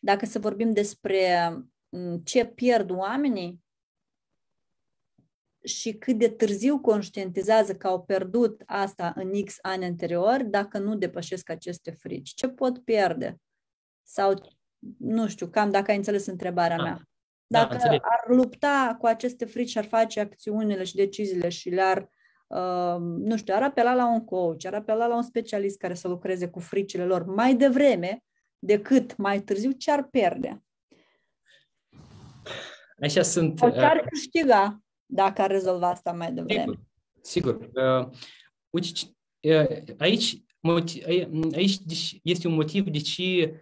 dacă să vorbim despre um, ce pierd oamenii și cât de târziu conștientizează că au pierdut asta în X ani anterior, dacă nu depășesc aceste frici. Ce pot pierde? Sau, nu știu, cam dacă ai înțeles întrebarea da. mea. Dacă da, ar lupta cu aceste frici, ar face acțiunile și deciziile și le-ar, uh, nu știu, ar apela la un coach, ar apela la un specialist care să lucreze cu fricile lor mai devreme decât mai târziu, ce ar pierde? Așa sunt... Sau ce ar câștiga dacă ar rezolva asta mai devreme? Sigur, sigur. Uh, uite, uh, aici, aici deci, este un motiv de ce,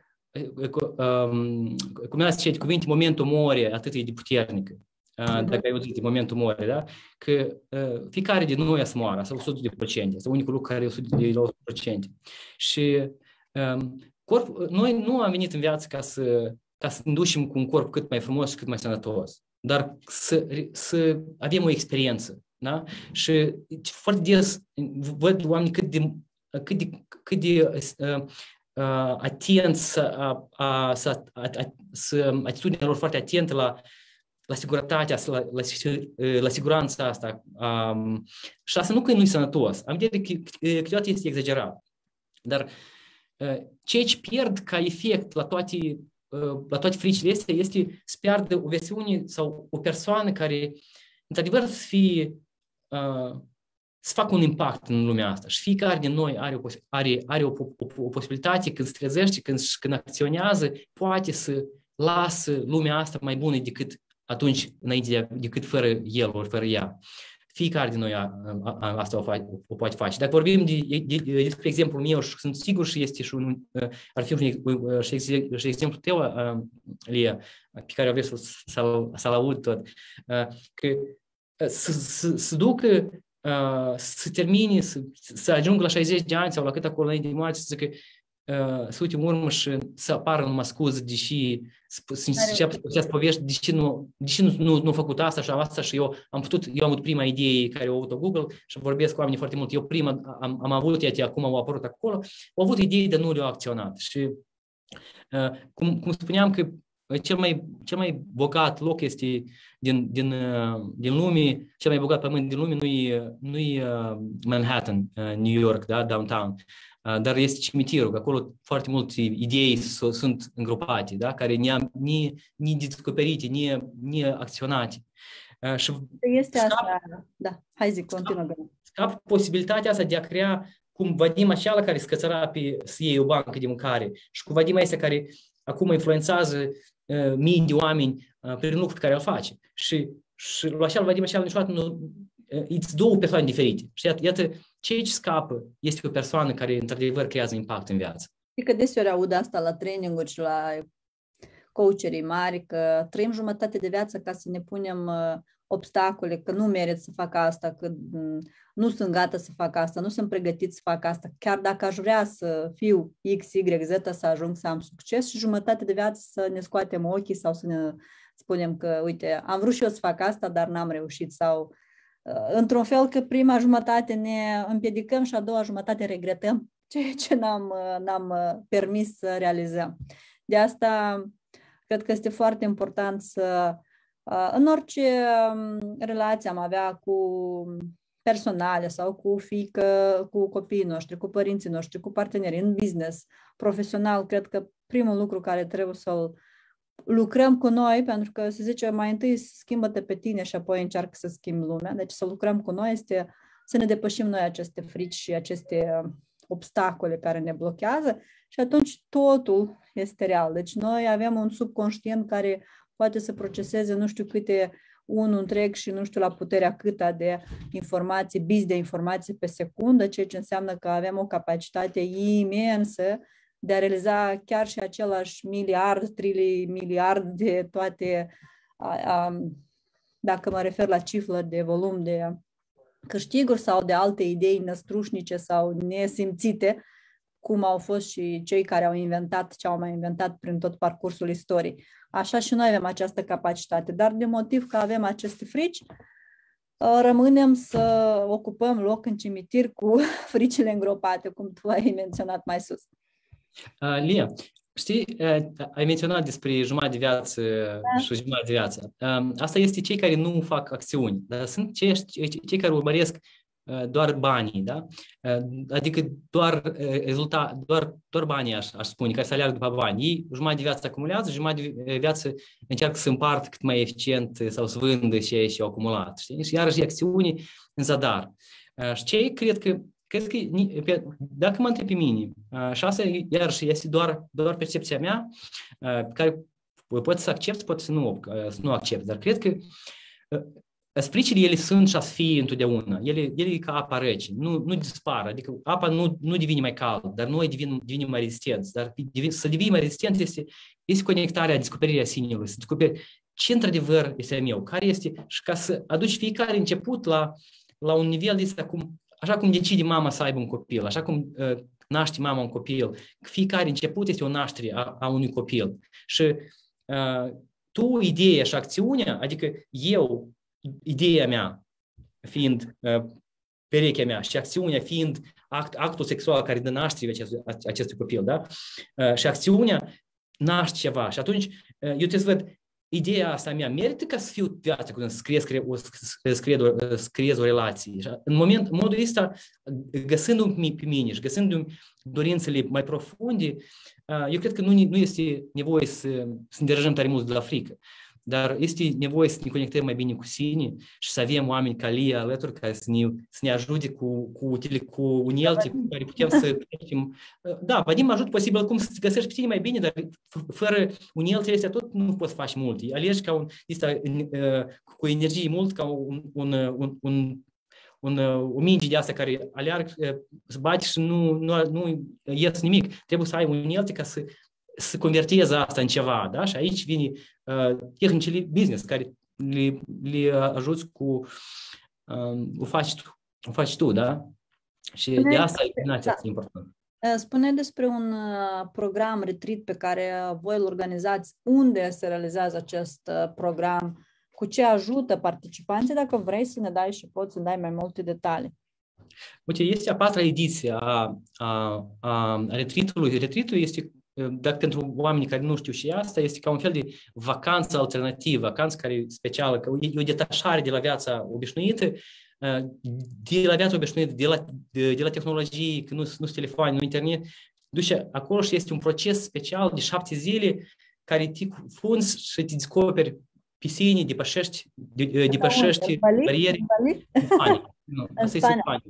um, cum ați zice, cuvinte, momentul moare atât de puternică. Uh, dacă ai auzit momentul moare, da? Că uh, fiecare din noi să moară, sau 100 de procente, sau unicul lucru care e 100 de procente. Și um, corp, noi nu am venit în viață ca să, ca să ducem cu un corp cât mai frumos și cât mai sănătos, dar să, să avem o experiență. Da? Și foarte des văd oameni cât de, cât de, cât de uh, uh, atenți, să, uh, uh, să, uh, să, atitudinea lor foarte atentă la la sigurătatea, la, la, la siguranța asta. Um, și asta nu că nu-i sănătos. Am vedere că câteodată este exagerat. Dar uh, ceea ce pierd ca efect la toate, uh, la toate fricile astea este să pierdă o versiune sau o persoană care, într-adevăr, să fie uh, să facă un impact în lumea asta. Și fiecare din noi are o, are, are o, o, o posibilitate când se trezește, când, când acționează, poate să lasă lumea asta mai bună decât atunci, înainte de, decât fără el ori fără ea. Fiecare din noi a, a, a, asta o, face, o poate face. Dacă vorbim de, de, de, despre exemplul meu și sunt sigur și este și un, ar fi un, și, și exemplul tău, Lia, pe care vreau să, să, să-l aud tot, că să, să, să ducă să termine, să, să ajungă la 60 de ani sau la cât acolo înainte de moarte, să zică să uite în urmă și să apară numai scuze, deși să înceapă povești, deși nu, deși nu, nu, nu făcut asta și asta și eu am putut, eu am avut prima idee care au avut-o Google și vorbesc cu oamenii foarte mult. Eu prima am, am avut, iată, acum au apărut acolo, au avut idei, dar nu le-au acționat. Și uh, cum, cum spuneam că cel mai, cel mai bogat loc este din, din, din lume, cel mai bogat pământ din lume nu-i, nu-i Manhattan, New York, da, downtown, dar este cimitirul, că acolo foarte multe idei sunt îngropate, da? care ni, ni, ni descoperite, ni, ni acționate. Și este scap, asta, da, hai zic, continuă. Scap, scap posibilitatea asta de a crea cum Vadim așa care scățăra pe să iei o bancă de mâncare și cu Vadim ăsta care acum influențează uh, mii de oameni uh, prin lucruri care îl face. Și, și la așa Vadim așa niciodată nu, uh, două persoane diferite. Și iată, iată ce ce scapă este o persoană care, într-adevăr, creează impact în viață. E că deseori aud asta la traininguri și la coacherii mari, că trăim jumătate de viață ca să ne punem uh, obstacole, că nu merit să fac asta, că mm, nu sunt gata să fac asta, nu sunt pregătit să fac asta, chiar dacă aș vrea să fiu X, Y, Z, să ajung să am succes și jumătate de viață să ne scoatem ochii sau să ne spunem că, uite, am vrut și eu să fac asta, dar n-am reușit sau Uh, într-un fel că prima jumătate ne împiedicăm și a doua jumătate regretăm ceea ce n-am, uh, n-am uh, permis să realizăm. De asta cred că este foarte important să în orice um, relație am avea cu personale sau cu fică, cu copiii noștri, cu părinții noștri, cu partenerii, în business, profesional, cred că primul lucru care trebuie să-l lucrăm cu noi, pentru că se zice mai întâi schimbă-te pe tine și apoi încearcă să schimbi lumea. Deci să lucrăm cu noi este să ne depășim noi aceste frici și aceste uh, obstacole care ne blochează și atunci totul este real. Deci noi avem un subconștient care poate să proceseze nu știu câte unul întreg și nu știu la puterea câta de informații, bis de informații pe secundă, ceea ce înseamnă că avem o capacitate imensă de a realiza chiar și același miliard, trilii, miliard de toate, a, a, dacă mă refer la cifră de volum de câștiguri sau de alte idei năstrușnice sau nesimțite, cum au fost și cei care au inventat ce au mai inventat prin tot parcursul istoriei. Așa și noi avem această capacitate, dar de motiv că avem aceste frici, rămânem să ocupăm loc în cimitir cu fricile îngropate, cum tu ai menționat mai sus. Lia, știi, ai menționat despre jumătate de viață da. și jumătate de viață. Asta este cei care nu fac acțiuni, dar sunt cei, cei care urmăresc doar banii, da? Adică doar rezulta, doar, doar banii, aș, aș spune, care să aleargă după bani. Ei jumătate de viață acumulează, jumătate de viață încearcă să împartă cât mai eficient sau să vândă ce și au acumulat, știi? Și iarăși acțiuni în zadar. Și cei cred că cred că, dacă mă întreb pe mine, și asta iarăși este doar, doar percepția mea, pe care Poți să accepti, poți să nu, să nu accepti, dar cred că Spricile, ele sunt și a fi întotdeauna. Ele, ele e ca apa rece, nu, nu dispar. Adică apa nu, nu devine mai caldă, dar noi devin, devenim mai rezistenți. Dar devin, să devii mai rezistent este, este conectarea, descoperirea sinelui, să descoperi ce într-adevăr este a meu, care este, și ca să aduci fiecare început la, la un nivel de cum, așa cum decide mama să aibă un copil, așa cum uh, naște mama un copil, fiecare început este o naștere a, a unui copil. Și uh, tu, ideea și acțiunea, adică eu, ideea mea fiind uh, perechea mea și acțiunea fiind act, actul sexual care dă naștere acestui, acestui copil, da? Uh, și acțiunea naște ceva. Și atunci uh, eu trebuie să văd ideea asta mea merită ca să fiu viață când scriez, o, scriez, o, scriez o relație. Și în moment, în modul ăsta, găsându-mi pe mine și găsându-mi dorințele mai profunde, eu cred că nu, nu este nevoie să, să ne derajăm tare mult de la frică. Dar este nevoie să ne conectăm mai bine cu sine și să avem oameni ca Lia alături care să ne, să ne ajute cu, cu, utile, cu unelte cu care putem să creștem. Da, Vadim ajută posibil cum să găsești pe tine mai bine, dar fără uneltele astea tot nu poți face mult. Alegi ca un, este, cu energie mult ca un, un, un, un un, o minge de asta care aleargă, să bate și nu, nu, nu ies nimic. Trebuie să ai unelte ca să să converteze asta în ceva, da? Și aici vine uh, tehnicile business care le, le ajuți cu uh, o faci tu, o faci tu, da? Și Spune de asta eliminația da. este important. Spune despre un program retreat pe care voi îl organizați, unde se realizează acest program, cu ce ajută participanții, dacă vrei să ne dai și poți să dai mai multe detalii. Uite, este a patra ediție a, a, a retreat-ului. Retreat-ul este dar pentru oamenii care nu știu și asta, este ca un fel de vacanță alternativă, vacanță care specială, că e o detașare de la viața obișnuită, de la viața obișnuită, de la, de, de la tehnologie, că nu, nu sunt telefoane, nu internet, duce acolo și este un proces special de șapte zile care te funzi și te descoperi piscine, depășești, de, depășești bariere. În Spania. în Spania.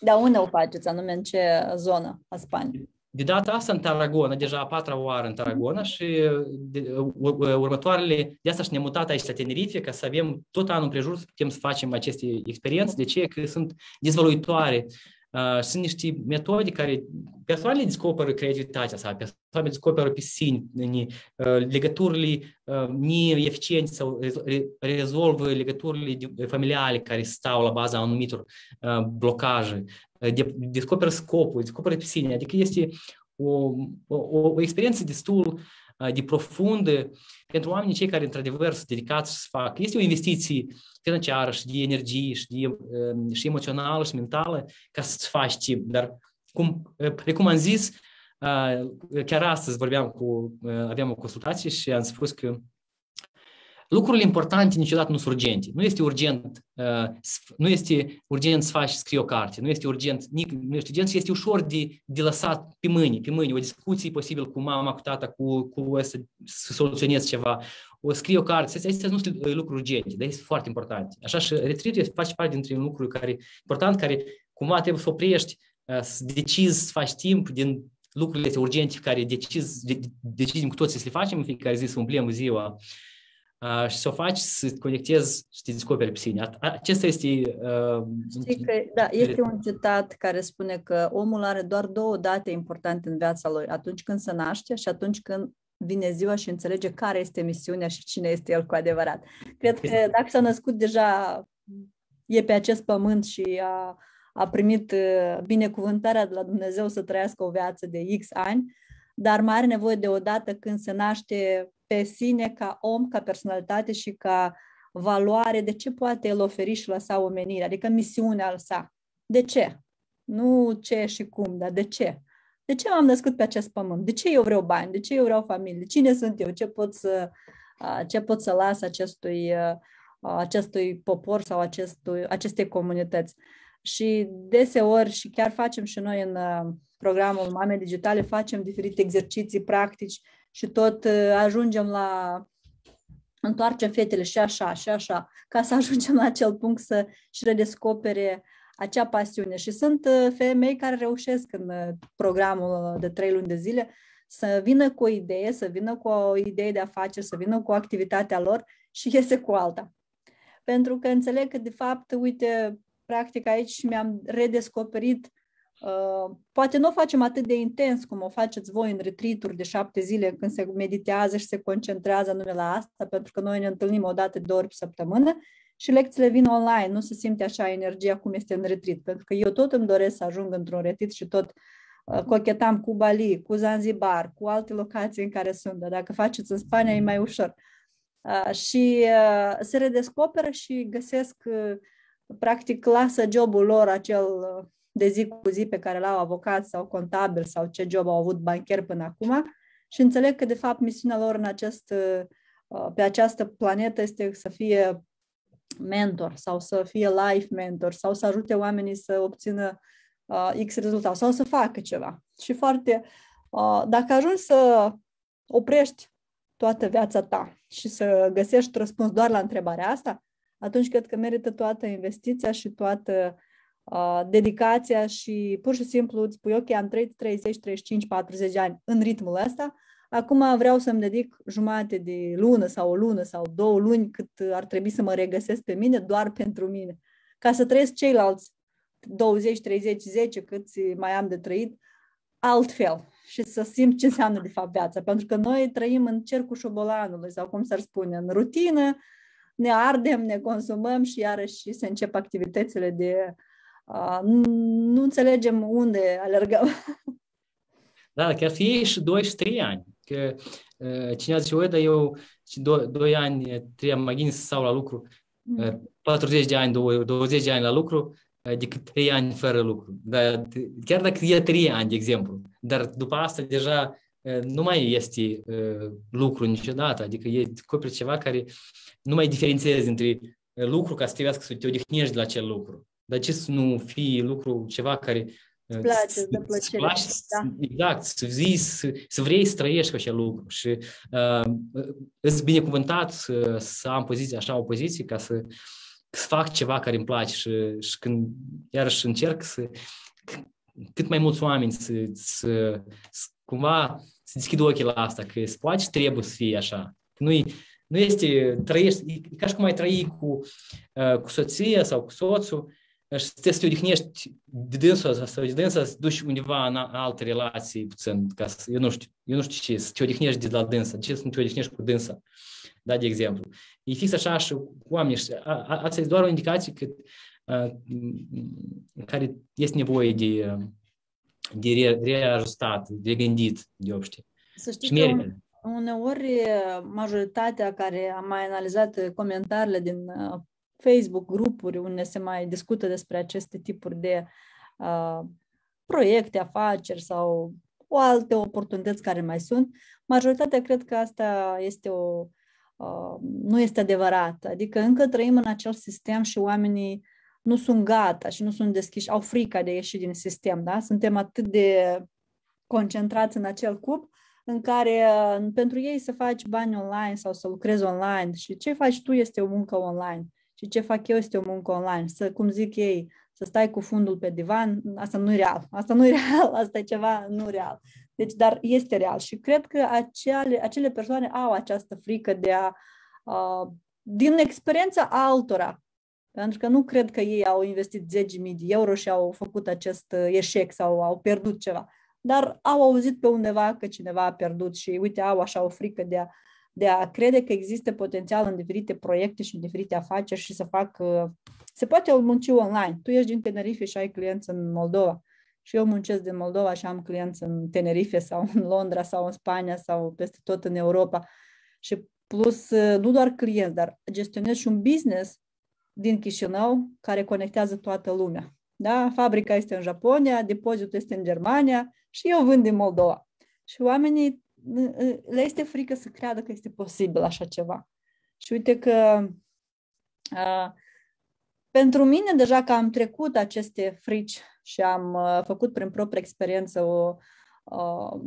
Dar unde o faceți, anume în ce zonă a Spaniei? De data asta în Tarragona, deja a patra oară în Tarragona și de, următoarele, de asta și ne-am mutat aici la Tenerife, ca să avem tot anul împrejur să putem să facem aceste experiențe. De ce? Că sunt dezvăluitoare. Uh, sunt niște metode care persoanele descoperă creativitatea sa, persoanele descoperă pe sine, uh, legăturile uh, neeficiente sau rezolvă legăturile familiale care stau la baza anumitor uh, blocaje descoperă scopul, descoperă pe sine. Adică este o, o, o experiență destul de profundă pentru oamenii cei care într-adevăr sunt dedicați să facă. Este o investiție financiară și de energie și, de, și emoțională și mentală ca să-ți faci timp. Dar, cum, precum am zis, chiar astăzi vorbeam cu, aveam o consultație și am spus că Lucrurile importante niciodată nu sunt urgente. Nu este urgent, uh, nu este urgent să faci, scrie o carte, nu este urgent, nu este urgent și este ușor de, de lăsat pe mâini, pe mâini, o discuție posibil cu mama, cu tata, cu, cu să, să soluționezi ceva, o scrie o carte, astea, astea nu sunt uh, lucruri urgente, dar este foarte important. Așa și retreat face parte dintre un lucru care important, care cumva trebuie să oprești, uh, să decizi să faci timp din lucrurile urgente care decizi, de, decidem cu toții să le facem în fiecare zi, să umplem ziua și să o faci să te conectezi și te descoperi pe sine. Acesta este... Uh, Știi că, da, este un citat care spune că omul are doar două date importante în viața lui, atunci când se naște și atunci când vine ziua și înțelege care este misiunea și cine este el cu adevărat. Cred că dacă s-a născut deja, e pe acest pământ și a, a primit binecuvântarea de la Dumnezeu să trăiască o viață de X ani, dar mai are nevoie de o dată când se naște pe sine ca om, ca personalitate și ca valoare, de ce poate el oferi și lăsa omenirea, adică misiunea sa. De ce? Nu ce și cum, dar de ce? De ce m-am născut pe acest pământ? De ce eu vreau bani? De ce eu vreau familie? Cine sunt eu? Ce pot să, ce pot să las acestui, acestui popor sau acestui, acestei comunități? Și deseori, și chiar facem și noi în programul Mame Digitale, facem diferite exerciții practici și tot uh, ajungem la întoarcem fetele și așa, și așa, ca să ajungem la acel punct să și redescopere acea pasiune. Și sunt uh, femei care reușesc în uh, programul de trei luni de zile să vină cu o idee, să vină cu o idee de afaceri, să vină cu activitatea lor și iese cu alta. Pentru că înțeleg că, de fapt, uite, practic aici mi-am redescoperit Uh, poate nu o facem atât de intens cum o faceți voi în retrituri de șapte zile când se meditează și se concentrează numai la asta, pentru că noi ne întâlnim o dată, două ori pe săptămână și lecțiile vin online, nu se simte așa energia cum este în retrit, pentru că eu tot îmi doresc să ajung într-un retrit și tot uh, cochetam cu Bali, cu Zanzibar, cu alte locații în care sunt, dar dacă faceți în Spania e mai ușor. Uh, și uh, se redescoperă și găsesc, uh, practic, lasă jobul lor acel uh, de zi cu zi pe care l-au avocat sau contabil sau ce job au avut bancher până acum și înțeleg că, de fapt, misiunea lor în acest, uh, pe această planetă este să fie mentor sau să fie life mentor sau să ajute oamenii să obțină uh, X rezultat sau să facă ceva. Și foarte, uh, dacă ajungi să oprești toată viața ta și să găsești răspuns doar la întrebarea asta, atunci cred că merită toată investiția și toată uh, dedicația și pur și simplu îți spui, ok, am trăit 30, 35, 40 de ani în ritmul ăsta, acum vreau să-mi dedic jumate de lună sau o lună sau două luni cât ar trebui să mă regăsesc pe mine doar pentru mine, ca să trăiesc ceilalți 20, 30, 10 câți mai am de trăit altfel și să simt ce înseamnă de fapt viața. Pentru că noi trăim în cercul șobolanului sau cum s-ar spune, în rutină, ne ardem, ne consumăm și iarăși se încep activitățile de nu înțelegem unde alergăm. Da, chiar fie și 2 și 3 ani. Că cineva zice, uite, eu 2 ani, 3 ani mai gândit să stau la lucru, 40 de ani, 20 de ani la lucru, decât 3 ani fără lucru. Dar chiar dacă e 3 ani, de exemplu, dar după asta deja nu mai este lucru niciodată, adică e copri ceva care nu mai diferențiezi între lucru ca să trebuiască să te odihnești de la acel lucru. Dar ce să nu fie lucru, ceva care îți place, de plăcere. Place, da. Exact, să zi, să, să vrei să trăiești cu acel lucru și uh, îți binecuvântat să, să am poziție, așa o poziție ca să, să fac ceva care îmi place și, și când iarăși încerc să cât mai mulți oameni să, să, să cumva să deschid ochii la asta, că se poate și trebuie să fie așa. Nu, nu este, trăiești, e ca și cum ai trăi cu, uh, cu soția sau cu soțul, și să te odihnești de dânsul sau de dânsul să duci undeva în alte relații puțin, ca să, eu nu știu, eu nu știu ce, să te odihnești de la dânsa, ce să nu te odihnești cu dânsa, da, de exemplu. E fix așa și cu oamenii. Asta e doar o indicație că, în care este nevoie de, de reajustat, de gândit, de obște. Să știi că uneori majoritatea care a mai analizat comentariile din Facebook, grupuri unde se mai discută despre aceste tipuri de uh, proiecte, afaceri sau o alte oportunități care mai sunt, majoritatea cred că asta este o, uh, nu este adevărat. Adică încă trăim în acel sistem și oamenii nu sunt gata și nu sunt deschiși, au frica de a ieși din sistem, da? Suntem atât de concentrați în acel cup în care pentru ei să faci bani online sau să lucrezi online și ce faci tu este o muncă online. Și ce fac eu este o muncă online. Să, cum zic ei, să stai cu fundul pe divan, asta nu e real. Asta nu e real, asta e ceva nu real. Deci, dar este real. Și cred că acele, acele persoane au această frică de a, uh, din experiența altora, pentru că nu cred că ei au investit 10.000 de euro și au făcut acest eșec sau au pierdut ceva. Dar au auzit pe undeva că cineva a pierdut și uite, au așa o frică de a de a crede că există potențial în diferite proiecte și în diferite afaceri și să fac... Se poate munci online. Tu ești din Tenerife și ai clienți în Moldova. Și eu muncesc din Moldova și am clienți în Tenerife sau în Londra sau în Spania sau peste tot în Europa. Și plus, nu doar clienți, dar gestionez și un business din Chișinău care conectează toată lumea. Da? Fabrica este în Japonia, depozitul este în Germania și eu vând din Moldova. Și oamenii le este frică să creadă că este posibil așa ceva. Și uite că a, pentru mine, deja că am trecut aceste frici și am a, făcut prin propria experiență o, a,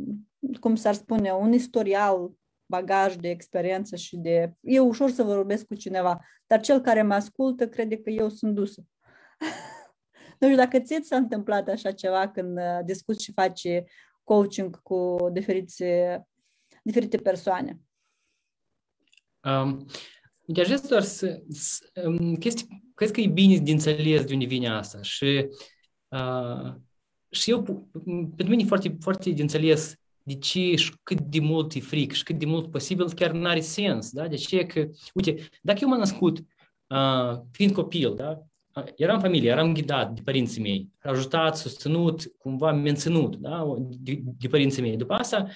cum s-ar spune, un istorial, bagaj de experiență și de... E ușor să vorbesc cu cineva, dar cel care mă ascultă crede că eu sunt dusă. nu știu dacă ți s-a întâmplat așa ceva când discuți și faci coaching cu diferite, diferite persoane. Um, deci aș doar să, să um, chestii, cred că e bine de înțeles de unde vine asta și uh, și eu, pentru mine e foarte, foarte de înțeles de ce și cât de mult e fric și cât de mult posibil chiar nu are sens, da? De ce că, uite, dacă eu m-am născut uh, fiind copil, da? Eram familie, eram ghidat de părinții mei, ajutat, susținut, cumva menținut da? de, de părinții mei. După asta,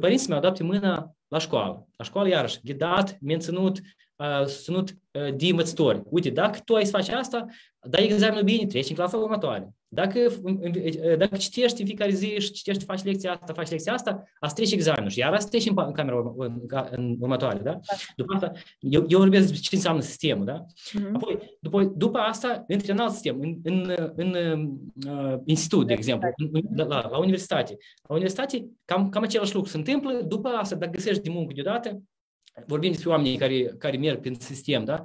părinții mei au dat pe mâna la școală. La școală, iarăși, ghidat, menținut, uh, susținut uh, de învățători. Uite, dacă tu ai să faci asta, dai examenul bine, treci în clasa următoare. Dacă, dacă citești în fiecare zi și citești, faci lecția asta, faci lecția asta, ați treci examenul și iar ați treci în, în camera în, în următoare, da? După asta, eu, eu vorbesc despre ce înseamnă sistemul, da? Uh-huh. Apoi, după, după asta, intri în alt sistem, în, în, în uh, institut, de exemplu, în, la, la, la universitate. La universitate, cam, cam același lucru se întâmplă, după asta, dacă găsești de muncă deodată, vorbim despre oamenii care, care merg prin sistem, da?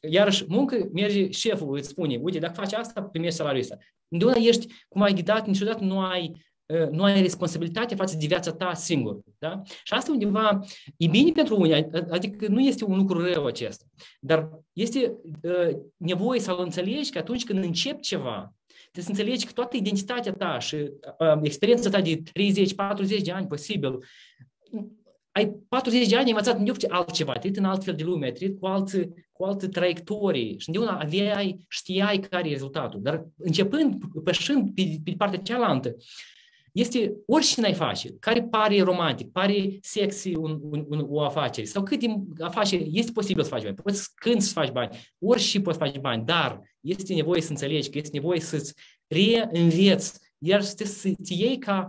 Iarăși, muncă, merge șeful, îți spune, uite, dacă faci asta, primești salariul ăsta. Întotdeauna ești, cum ai ghidat, niciodată nu ai, nu ai responsabilitate față de viața ta singur. Da? Și asta undeva e bine pentru unii, adică nu este un lucru rău acesta, dar este uh, nevoie să-l înțelegi că atunci când începi ceva, trebuie să înțelegi că toată identitatea ta și uh, experiența ta de 30-40 de ani posibil ai 40 de ani, ai învățat nu altceva, ai trăit în alt fel de lume, ai trăit cu alte, cu alte traiectorii. Și întotdeauna aveai, știai care e rezultatul. Dar începând, pășând pe, pe partea cealaltă, este oricine ai face, care pare romantic, pare sexy un, un, un, o afacere, sau cât din afaceri este posibil să faci bani, poți când să faci bani, orice poți face bani, dar este nevoie să înțelegi că este nevoie să-ți reînveți, iar să te, să te iei ca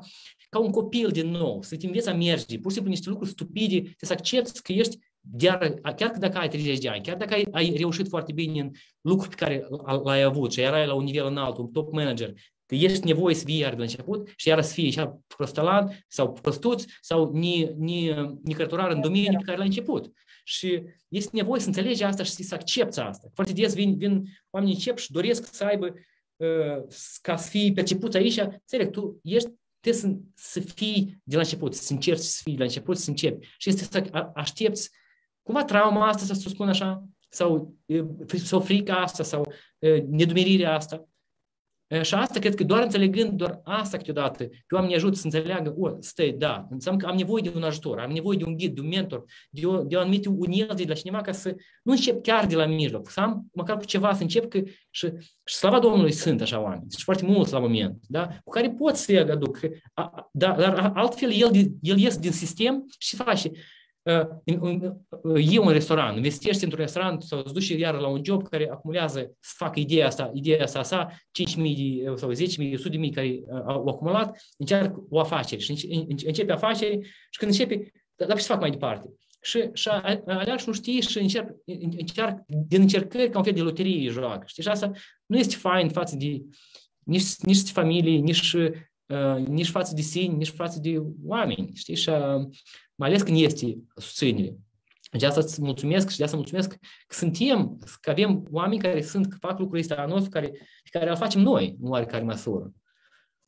ca un copil din nou, să te înveți a merge, pur și simplu niște lucruri stupide, să accepti că ești chiar, chiar dacă ai 30 de ani, chiar dacă ai, ai reușit foarte bine în lucruri pe care l-ai avut și erai la un nivel înalt, un top manager, că ești nevoie să fii iar de la început și iar să fii și prostalan sau prostuț sau ni, ni, ni cărturar în domeniul pe care l-ai început. Și este nevoie să înțelegi asta și să accepti asta. Foarte des vin, vin oamenii încep și doresc să aibă uh, ca să fii perceput aici, înțeleg, tu ești Trebuie să, să fii de la început, să încerci să fii de la început, să începi. Și este să aștepți cumva trauma asta, să spun așa, sau, sau frica asta, sau nedumerirea asta. Și asta cred că doar înțelegând doar asta câteodată, pe oamenii ajută să înțeleagă, o, stai, da, înseamnă că am nevoie de un ajutor, am nevoie de un ghid, de un mentor, de o, de o anumită unelte de la cineva ca să nu încep chiar de la mijloc, să am măcar cu ceva să încep că și, și slava Domnului sunt așa oameni, și foarte mulți la moment, da, cu care pot să-i aduc, da, dar altfel el, el iese din sistem și face, e un restaurant, investești într-un restaurant sau îți duci iar la un job care acumulează, să facă ideea asta, ideea asta, sa, 5.000 sau 10.000, 100 de mii care au acumulat, încearcă o afacere și începe afaceri și când începe, dar ce să fac mai departe? Și, și aleargă nu știi și încerc, încerc, din încercări ca un fel de loterie joacă. Știi? Și asta nu este fain față de nici, nici de familie, nici, uh, nici față de sine, nici față de oameni. Știi? Și uh, mai ales când este susținere. De asta îți mulțumesc și de asta mulțumesc că suntem, că avem oameni care sunt, că fac lucrurile astea la nostru, care, care le facem noi, în oarecare măsură.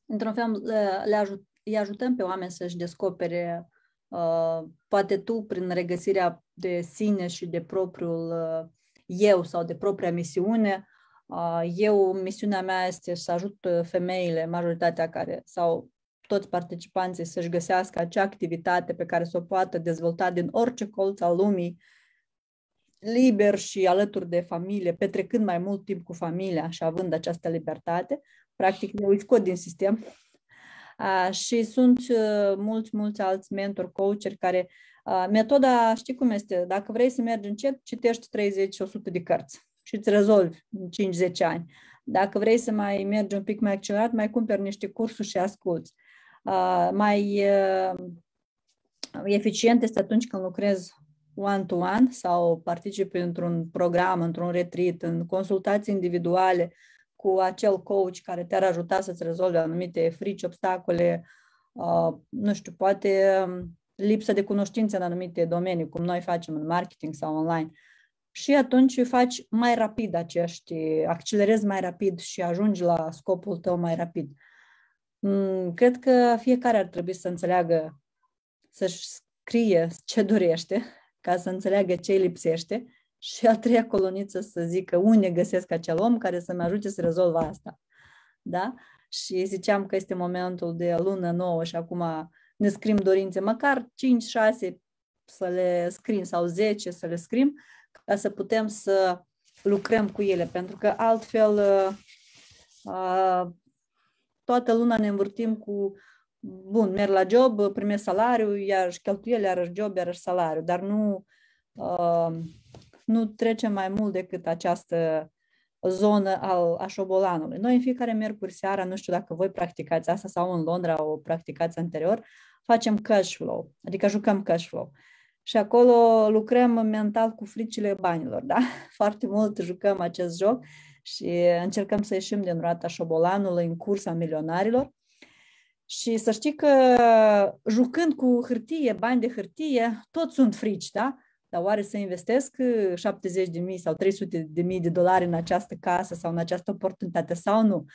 Într-un fel, le, le ajut, îi ajutăm pe oameni să-și descopere, uh, poate tu, prin regăsirea de sine și de propriul uh, eu sau de propria misiune, uh, eu, misiunea mea este să ajut femeile, majoritatea care, sau toți participanții să-și găsească acea activitate pe care să o poată dezvolta din orice colț al lumii, liber și alături de familie, petrecând mai mult timp cu familia și având această libertate, practic ne scot din sistem. Uh, și sunt uh, mulți, mulți alți mentori, coacheri care uh, metoda, știi cum este, dacă vrei să mergi încet, citești 30-100 de cărți și îți rezolvi în 5-10 ani. Dacă vrei să mai mergi un pic mai accelerat, mai cumperi niște cursuri și asculți. Mai eficient este atunci când lucrezi one-to-one sau participi într-un program, într-un retreat, în consultații individuale cu acel coach care te-ar ajuta să-ți rezolve anumite frici, obstacole, nu știu, poate lipsă de cunoștințe în anumite domenii, cum noi facem în marketing sau online. Și atunci faci mai rapid acești, accelerezi mai rapid și ajungi la scopul tău mai rapid. Mm, cred că fiecare ar trebui să înțeleagă, să-și scrie ce dorește, ca să înțeleagă ce îi lipsește și a treia coloniță să zică unde găsesc acel om care să-mi ajute să rezolv asta. Da? Și ziceam că este momentul de lună nouă și acum ne scrim dorințe, măcar 5-6 să le scrim sau 10 să le scrim, ca să putem să lucrăm cu ele, pentru că altfel uh, toată luna ne învârtim cu bun, merg la job, primesc salariu, iar cheltuieli, iarăși job, iarăși salariu, dar nu, uh, nu trecem mai mult decât această zonă al așobolanului. Noi în fiecare miercuri seara, nu știu dacă voi practicați asta sau în Londra o practicați anterior, facem cash flow, adică jucăm cash flow. Și acolo lucrăm mental cu fricile banilor, da? Foarte mult jucăm acest joc și încercăm să ieșim din roata șobolanului în cursa milionarilor. Și să știi că jucând cu hârtie, bani de hârtie, toți sunt frici, da? Dar oare să investesc 70 de mii sau 300 de mii de dolari în această casă sau în această oportunitate sau nu?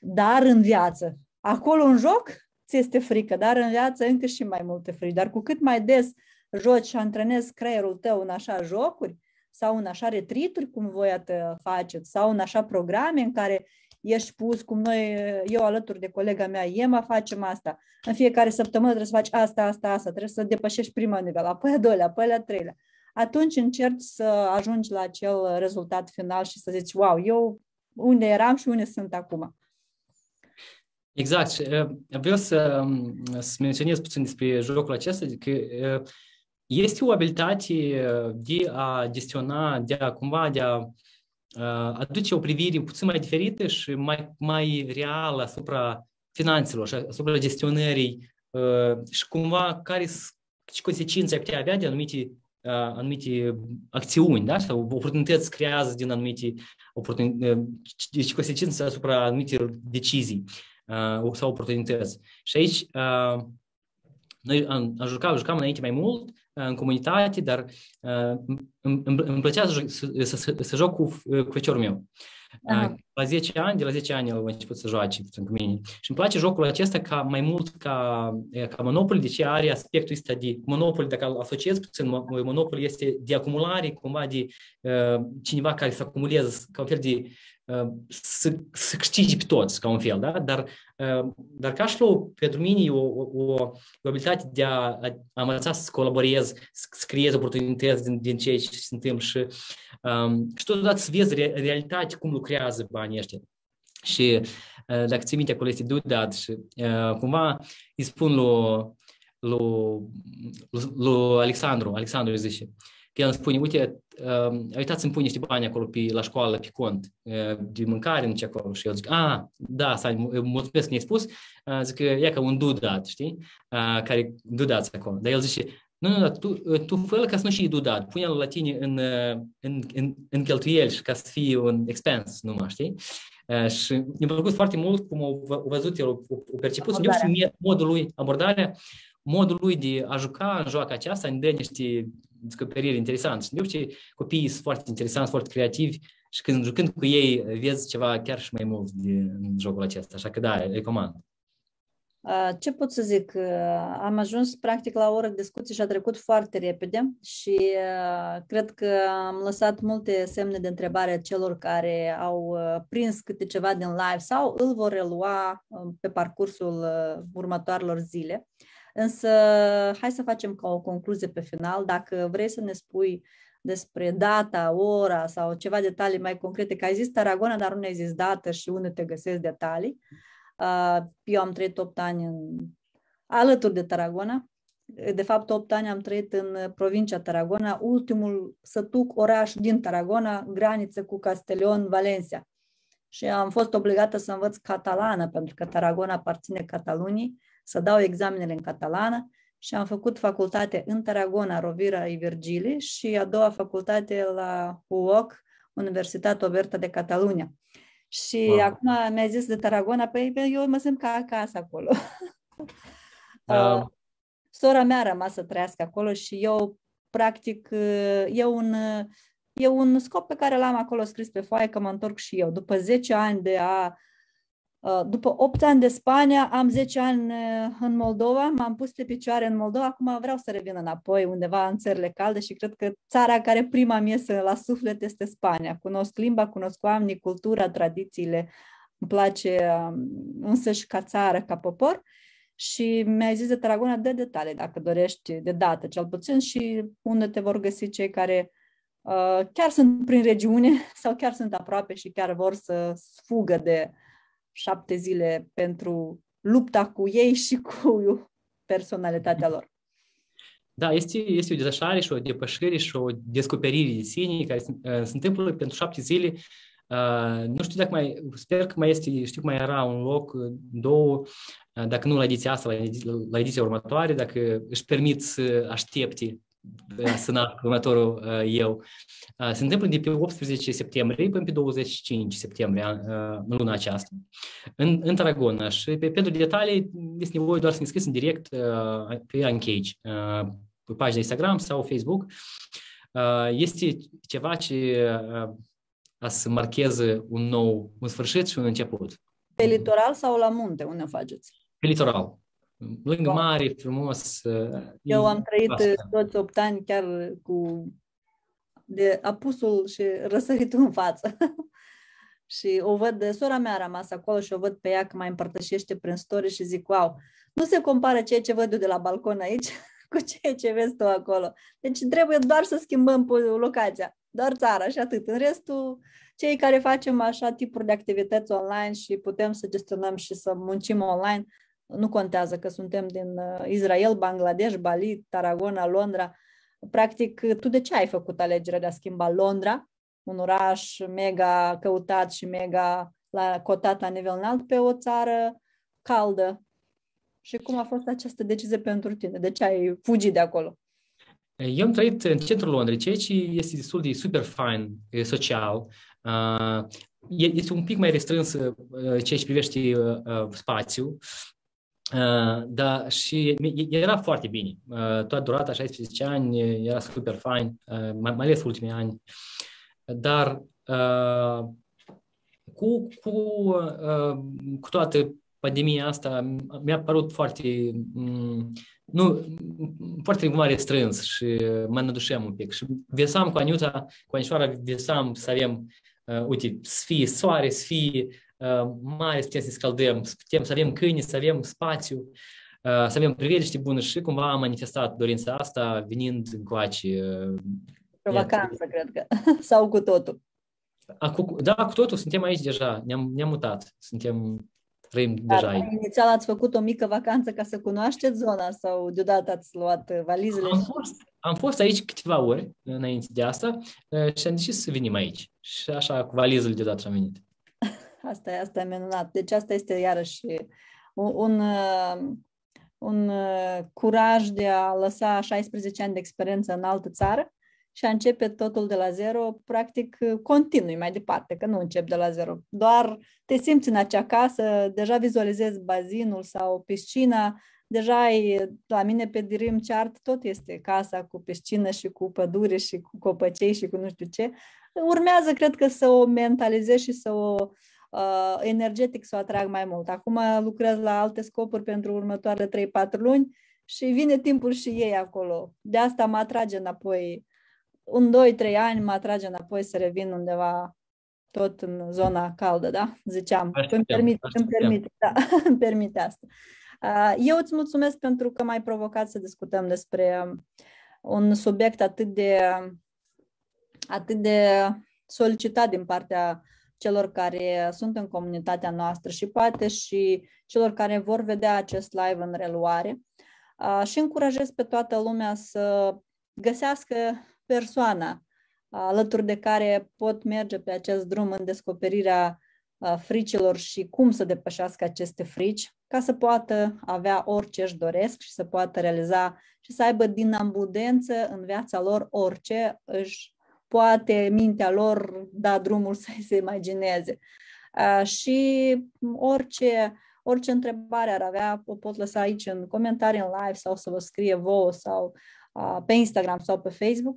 Dar în viață, acolo în joc, ți este frică, dar în viață încă și mai multe frici. Dar cu cât mai des joci și antrenezi creierul tău în așa jocuri sau în așa retrituri cum voi să faceți sau în așa programe în care ești pus, cum noi, eu alături de colega mea, Ema, facem asta. În fiecare săptămână trebuie să faci asta, asta, asta, trebuie să depășești prima nivel, apoi a doilea, apoi a treilea. Atunci încerci să ajungi la acel rezultat final și să zici, wow, eu unde eram și unde sunt acum. Exact. Vreau să, să menționez puțin despre jocul acesta, că este o abilitate de a gestiona, de a cumva, de a aduce o privire puțin mai diferită și mai, mai reală asupra finanțelor și asupra gestionării și cumva care ce consecințe ar putea avea de anumite, anumite acțiuni, da? sau oportunități creează din anumite oportunități, ce consecințe asupra anumite decizii sau oportunități. Și aici noi am, am jucat, jucam înainte mai mult în comunitate, dar îmi, îmi plăcea să, să, să, să joc cu, cu feciorul meu. Aha. La 10 ani, de la 10 ani el a început să joace puțin cu mine. Și îmi place jocul acesta ca mai mult ca, ca Monopoly, deci are aspectul ăsta de Monopoly, dacă îl asociez puțin, Monopoly este de acumulare, cumva de uh, cineva care să acumuleze ca un fel de să, să câștige pe toți, ca un fel, da? Dar, dar cash flow, pentru mine, e o, o, o abilitate de a, a învăța să colaborez, să, să creez oportunități din, din ceea ce se întâmplă și, um, și totodată să vezi re, realitate cum lucrează banii ăștia. Și dacă ții minte, acolo este Dudat și uh, cumva îi spun lui, lui, lui Alexandru, Alexandru îi zice, că el îmi spune, uite, uh, uitați să-mi pune niște bani acolo pe, la școală, pe cont, uh, de mâncare, nu ce acolo. Și eu zic, a, da, să mulțumesc că ne-ai spus, uh, zic că e ca un dudat, știi, uh, care dudați acolo. Dar el zice, nu, nu, dar tu, tu fă ca să nu și dudat, pune-l la tine în, în, în, în cheltuieli și ca să fie un expense, numai, știi? Uh, și mi-a plăcut foarte mult cum au văzut el, o perceput, modul lui, abordarea, modul lui de a juca în joaca aceasta îmi dă niște descoperiri interesante. Și de obicei copiii sunt foarte interesanți, foarte creativi și când jucând cu ei vezi ceva chiar și mai mult din jocul acesta. Așa că da, recomand. Ce pot să zic? Am ajuns practic la o oră de discuție și a trecut foarte repede și cred că am lăsat multe semne de întrebare celor care au prins câte ceva din live sau îl vor relua pe parcursul următoarelor zile. Însă, hai să facem ca o concluzie pe final. Dacă vrei să ne spui despre data, ora sau ceva detalii mai concrete, că ai zis Tarragona, dar nu ai zis dată și unde te găsesc detalii. Eu am trăit 8 ani în, alături de Tarragona. De fapt, 8 ani am trăit în provincia Tarragona, ultimul sătuc oraș din Tarragona, graniță cu Castellón, Valencia. Și am fost obligată să învăț catalană, pentru că Tarragona aparține Catalunii să dau examenele în catalană și am făcut facultate în Tarragona, Rovira și Virgili și a doua facultate la UOC, Universitatea Oberta de Catalunia. Și wow. acum mi-a zis de Tarragona, păi eu mă simt ca acasă acolo. Uh. Sora mea a rămas să trăiască acolo și eu, practic, e un, e un scop pe care l-am acolo scris pe foaie că mă întorc și eu. După 10 ani de a Uh, după 8 ani de Spania, am 10 ani uh, în Moldova, m-am pus pe picioare în Moldova, acum vreau să revin înapoi undeva în țările calde și cred că țara care prima mie să la suflet este Spania. Cunosc limba, cunosc oamenii, cultura, tradițiile, îmi place um, însă și ca țară, ca popor. Și mi-ai zis de Tarragona de detalii, dacă dorești, de dată cel puțin și unde te vor găsi cei care uh, chiar sunt prin regiune sau chiar sunt aproape și chiar vor să fugă de șapte zile pentru lupta cu ei și cu personalitatea lor. Da, este, este o detașare și o depășire și o descoperire de sine care se, uh, se întâmplă pentru șapte zile. Uh, nu știu dacă mai, sper că mai este, știu că mai era un loc, două, uh, dacă nu la ediția asta, la, ediția, la ediția următoare, dacă își permit să aștepte să nasc următorul uh, eu. Uh, se întâmplă de pe 18 septembrie până pe 25 septembrie uh, în luna aceasta, în, în Tarragona. Și pe, pentru detalii este nevoie doar să ne scrieți în direct pe Uncage, pe pagina Instagram sau Facebook. Este ceva ce a să marcheze un nou, un sfârșit și un început. Pe litoral sau la munte, unde faceți? Pe litoral lângă mare, frumos. Eu am trăit asta. toți 8 ani chiar cu de apusul și răsăritul în față. și o văd, de sora mea a rămas acolo și o văd pe ea că mai împărtășește prin story și zic, wow, nu se compară ceea ce văd eu de la balcon aici cu ceea ce vezi tu acolo. Deci trebuie doar să schimbăm locația, doar țara și atât. În restul, cei care facem așa tipuri de activități online și putem să gestionăm și să muncim online, nu contează că suntem din uh, Israel, Bangladesh, Bali, Tarragona, Londra. Practic, tu de ce ai făcut alegerea de a schimba Londra, un oraș mega căutat și mega la, cotat la nivel înalt, pe o țară caldă? Și cum a fost această decizie pentru tine? De ce ai fugit de acolo? Eu am trăit în centrul Londrei, ceea ce este destul de super fine social. Uh, este un pic mai restrâns uh, ceea ce privește spațiu. Uh, da, și era foarte bine. Uh, toată durata, 16 ani, era super fain, uh, mai, mai ales ultimii ani. Dar uh, cu, cu, uh, cu toată pandemia asta mi-a părut foarte, um, nu, foarte mare strâns și mă nădușeam un pic. Și visam cu Aniuta, cu Anișoara, visam să avem, uh, uite, să fie soare, să fie mare să putem să scăldăm, să putem să avem câini, să avem spațiu, să avem priveliște bună și cumva am manifestat dorința asta venind încoace. O vacanță, cred că, sau cu totul. Cu, da, cu totul, suntem aici deja, ne-am, ne-am mutat, suntem, trăim Dar deja aici. Inițial ați făcut o mică vacanță ca să cunoașteți zona sau deodată ați luat valizele? Am fost, am fost aici câteva ori înainte de asta și am decis să venim aici. Și așa, cu valizele deodată am venit. Asta e, asta e minunat. Deci asta este iarăși un, un, un curaj de a lăsa 16 ani de experiență în altă țară și a începe totul de la zero, practic continui mai departe, că nu încep de la zero. Doar te simți în acea casă, deja vizualizezi bazinul sau piscina, deja ai, la mine pe Dirim Chart tot este casa cu piscină și cu pădure și cu copăcei și cu nu știu ce. Urmează, cred că, să o mentalizezi și să o uh, energetic să o atrag mai mult. Acum lucrez la alte scopuri pentru următoarele 3-4 luni și vine timpul și ei acolo. De asta mă atrage înapoi. Un 2-3 ani mă atrage înapoi să revin undeva tot în zona caldă, da? Ziceam. Așteptem, îmi permite, îmi permite, da, îmi permite asta. Uh, eu îți mulțumesc pentru că m-ai provocat să discutăm despre un subiect atât de atât de solicitat din partea celor care sunt în comunitatea noastră și poate și celor care vor vedea acest live în reluare. Și încurajez pe toată lumea să găsească persoana alături de care pot merge pe acest drum în descoperirea fricilor și cum să depășească aceste frici, ca să poată avea orice își doresc și să poată realiza și să aibă din abundență în viața lor orice își poate mintea lor da drumul să se imagineze. Și orice, orice întrebare ar avea, o pot lăsa aici în comentarii în live sau să vă scrie vouă sau pe Instagram sau pe Facebook.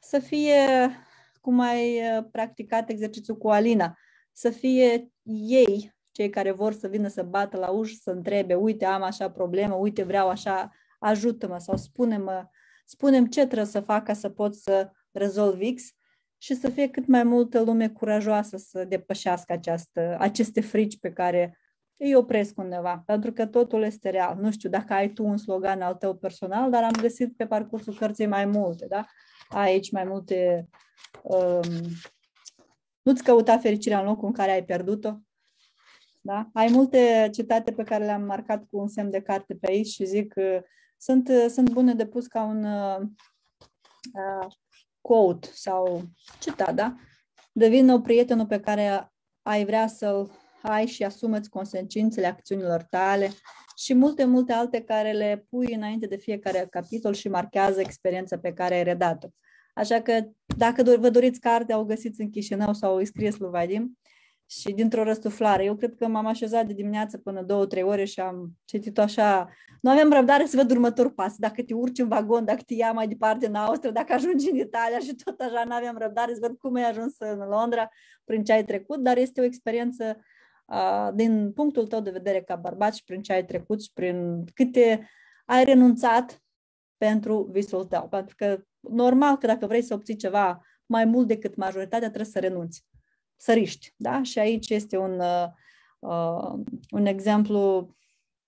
Să fie, cum ai practicat exercițiul cu Alina, să fie ei cei care vor să vină să bată la ușă, să întrebe, uite, am așa problemă, uite, vreau așa, ajută-mă sau spune-mă, spunem ce trebuie să fac ca să pot să rezolv X și să fie cât mai multă lume curajoasă să depășească această, aceste frici pe care îi opresc undeva, pentru că totul este real. Nu știu dacă ai tu un slogan al tău personal, dar am găsit pe parcursul cărții mai multe, da? Ai aici mai multe... Um, nu-ți căuta fericirea în locul în care ai pierdut-o, da? Ai multe citate pe care le-am marcat cu un semn de carte pe aici și zic că sunt, sunt bune de pus ca un uh, uh, quote sau citat, da? Devină prietenul pe care ai vrea să-l ai și asumă-ți consecințele acțiunilor tale și multe, multe alte care le pui înainte de fiecare capitol și marchează experiența pe care ai redat-o. Așa că dacă vă doriți carte, o găsiți în Chișinău sau îi scrieți lui Vadim și dintr-o răstuflare. Eu cred că m-am așezat de dimineață până două, trei ore și am citit așa. Nu avem răbdare să văd următorul pas. Dacă te urci în vagon, dacă te ia mai departe în Austria, dacă ajungi în Italia și tot așa, nu avem răbdare să văd cum ai ajuns în Londra, prin ce ai trecut, dar este o experiență uh, din punctul tău de vedere ca bărbat și prin ce ai trecut și prin câte ai renunțat pentru visul tău. Pentru că normal că dacă vrei să obții ceva mai mult decât majoritatea, trebuie să renunți săriști. Da? Și aici este un, uh, un exemplu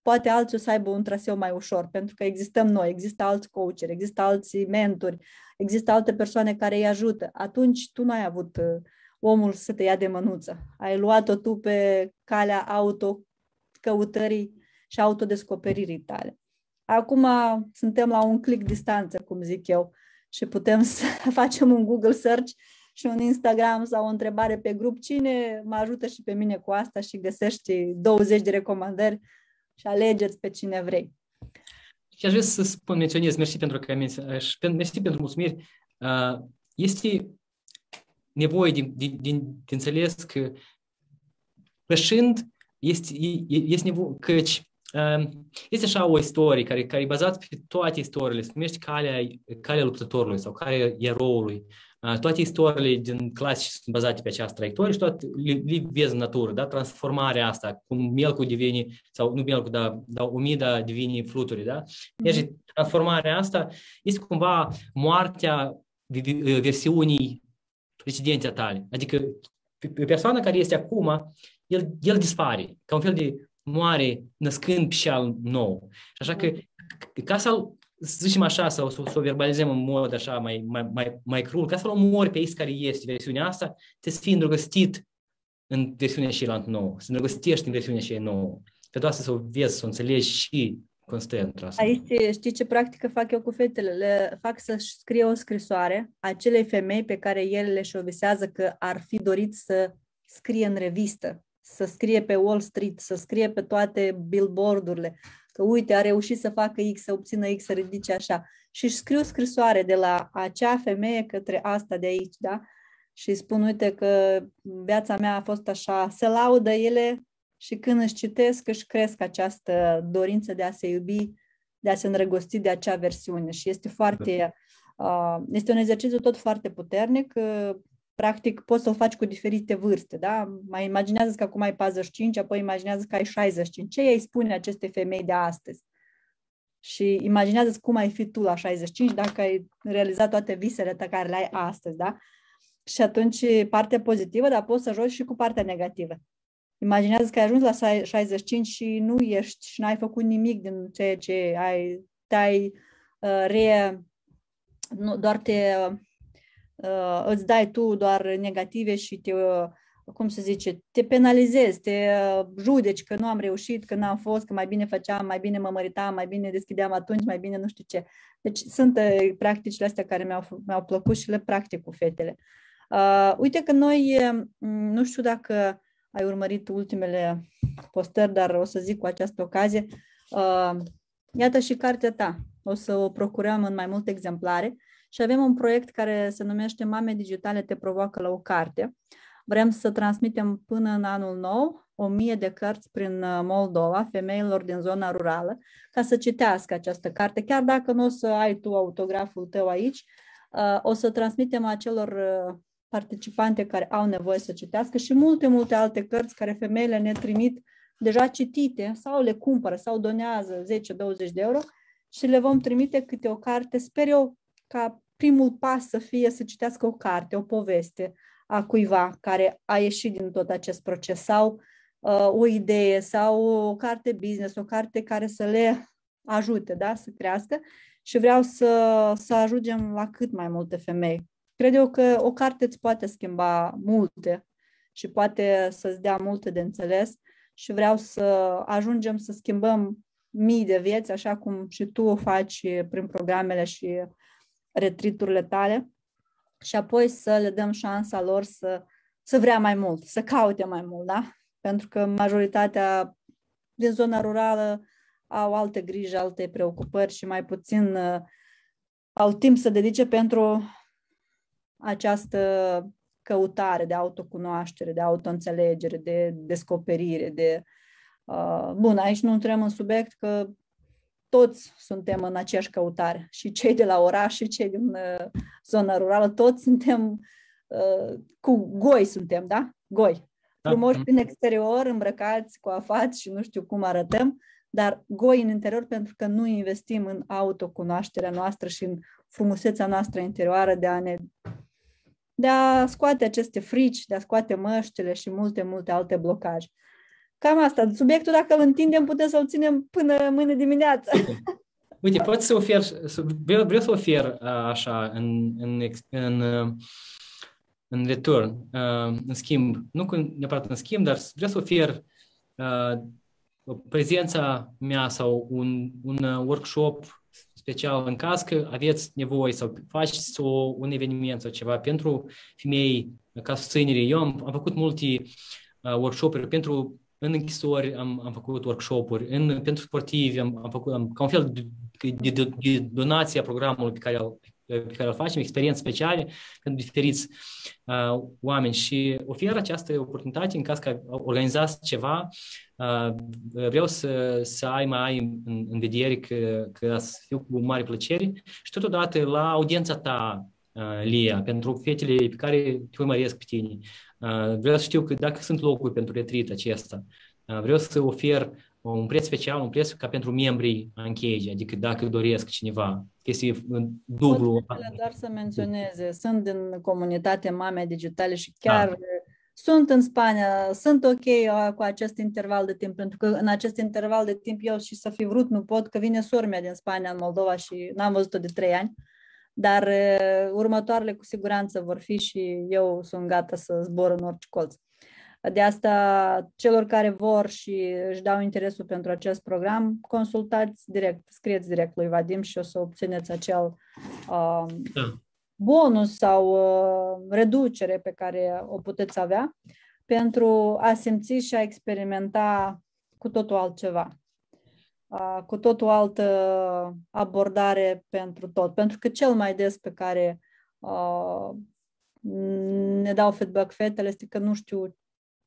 poate alții o să aibă un traseu mai ușor, pentru că existăm noi, există alți coacheri, există alți mentori, există alte persoane care îi ajută. Atunci tu nu ai avut uh, omul să te ia de mânuță. Ai luat-o tu pe calea autocăutării și autodescoperirii tale. Acum suntem la un click distanță, cum zic eu, și putem să facem un Google search și un Instagram sau o întrebare pe grup, cine mă ajută și pe mine cu asta și găsești 20 de recomandări și alegeți pe cine vrei. Și aș vrea să spun, menționez, mersi pentru că mersi pentru mulțumiri. Este nevoie de, de, de, de înțeles că pășind este, este nevoie, căci este așa o istorie care, care e bazată pe toate istoriile, se numește calea, calea luptătorului sau calea eroului. Toate istoriile din clasici sunt bazate pe această traiectorie și toate le, le vezi în natură, da? transformarea asta, cum melcul devine, sau nu melcul, dar, dar umida devine fluturi, da? Deci transformarea asta este cumva moartea versiunii precedente a tale. Adică persoana care este acum, el, el dispare, ca un fel de moare născând pșeal nou. Și așa că ca să să zicem așa, sau să, să o verbalizăm în mod așa mai, mai, mai, mai crud, ca să-l omori pe aici care este versiunea asta, te să fii îndrăgostit în versiunea și la nouă, să îndrăgostești în versiunea și nouă. Pe toate să o vezi, să o înțelegi și constant asta. Aici știi ce practică fac eu cu fetele? Le fac să scrie o scrisoare acelei femei pe care ele le șovisează că ar fi dorit să scrie în revistă, să scrie pe Wall Street, să scrie pe toate billboardurile, că uite, a reușit să facă X, să obțină X, să ridice așa. Și își scriu scrisoare de la acea femeie către asta de aici, da? Și spun, uite că viața mea a fost așa, se laudă ele și când își citesc, își cresc această dorință de a se iubi, de a se îndrăgosti de acea versiune. Și este foarte, uh, este un exercițiu tot foarte puternic, uh, practic poți să o faci cu diferite vârste, da? Mai imaginează că acum ai 45, apoi imaginează că ai 65. Ce îi spune aceste femei de astăzi? Și imaginează cum ai fi tu la 65 dacă ai realizat toate visele pe care le ai astăzi, da? Și atunci partea pozitivă, dar poți să joci și cu partea negativă. Imaginează că ai ajuns la 65 și nu ești și n-ai făcut nimic din ceea ce ai, te-ai uh, re, nu, doar te uh, îți dai tu doar negative și te, uh, cum se zice, te penalizezi, te uh, judeci că nu am reușit, că n-am fost, că mai bine făceam, mai bine mă măritam, mai bine deschideam atunci, mai bine nu știu ce. Deci sunt uh, practicile astea care mi-au, mi-au plăcut și le practic cu fetele. Uh, uite că noi, uh, nu știu dacă ai urmărit ultimele postări, dar o să zic cu această ocazie, uh, iată și cartea ta. O să o procurăm în mai multe exemplare și avem un proiect care se numește Mame Digitale te provoacă la o carte. Vrem să transmitem până în anul nou o mie de cărți prin uh, Moldova, femeilor din zona rurală, ca să citească această carte. Chiar dacă nu o să ai tu autograful tău aici, uh, o să transmitem acelor uh, participante care au nevoie să citească și multe, multe alte cărți care femeile ne trimit deja citite sau le cumpără sau donează 10-20 de euro și le vom trimite câte o carte. Sper eu ca primul pas să fie să citească o carte, o poveste a cuiva care a ieșit din tot acest proces sau uh, o idee sau o carte business, o carte care să le ajute da, să crească și vreau să, să ajungem la cât mai multe femei. Cred eu că o carte îți poate schimba multe și poate să-ți dea multe de înțeles și vreau să ajungem să schimbăm mii de vieți, așa cum și tu o faci prin programele și retriturile tale și apoi să le dăm șansa lor să, să vrea mai mult, să caute mai mult, da? Pentru că majoritatea din zona rurală au alte griji, alte preocupări și mai puțin uh, au timp să dedice pentru această căutare de autocunoaștere, de autoînțelegere, de descoperire, de... Uh, bun, aici nu intrăm în subiect că toți suntem în aceeași căutare, și cei de la oraș, și cei din uh, zona rurală, toți suntem uh, cu goi suntem, da? Goi. Da. Frumoși prin exterior, îmbrăcați, coafați și nu știu cum arătăm, dar goi în interior pentru că nu investim în autocunoașterea noastră și în frumusețea noastră interioară de a ne de a scoate aceste frici, de a scoate măștile și multe, multe alte blocaje. Cam asta. Subiectul, dacă îl întindem, putem să-l ținem până mâine dimineață. Uite, pot să ofer, vreau, vreau să ofer așa, în, în, în, în return, în schimb, nu neapărat în schimb, dar vreau să ofer prezența mea sau un, un workshop special în caz că aveți nevoie sau faceți o, un eveniment sau ceva pentru femei ca susținere. Eu am, am făcut multe uh, workshop-uri pentru în închisori am, am făcut workshop-uri, în, pentru sportivi am, am făcut am, ca un fel de, de, de, de donație a programului pe care, pe care îl facem, experiențe speciale pentru diferiți uh, oameni și oferă această oportunitate în caz că organizați ceva, uh, vreau să, să ai mai ai în, în vedere că, că să fiu cu mare plăcere și totodată la audiența ta, uh, Lia, pentru fetele pe care te urmăresc pe tine. Uh, vreau să știu că dacă sunt locuri pentru retreat acesta, uh, vreau să ofer un preț special, un preț ca pentru membrii Anchege, adică dacă doresc cineva, este dublu. Pot doar să menționeze, sunt din comunitate mame digitale și chiar da. sunt în Spania, sunt ok uh, cu acest interval de timp, pentru că în acest interval de timp eu și să fi vrut nu pot, că vine sora mea din Spania în Moldova și n-am văzut-o de trei ani, dar uh, următoarele cu siguranță vor fi și eu sunt gata să zbor în orice colț. De asta, celor care vor și își dau interesul pentru acest program, consultați direct, scrieți direct lui Vadim și o să obțineți acel uh, da. bonus sau uh, reducere pe care o puteți avea pentru a simți și a experimenta cu totul altceva, uh, cu totul altă abordare pentru tot. Pentru că cel mai des pe care uh, ne dau feedback fetele este că nu știu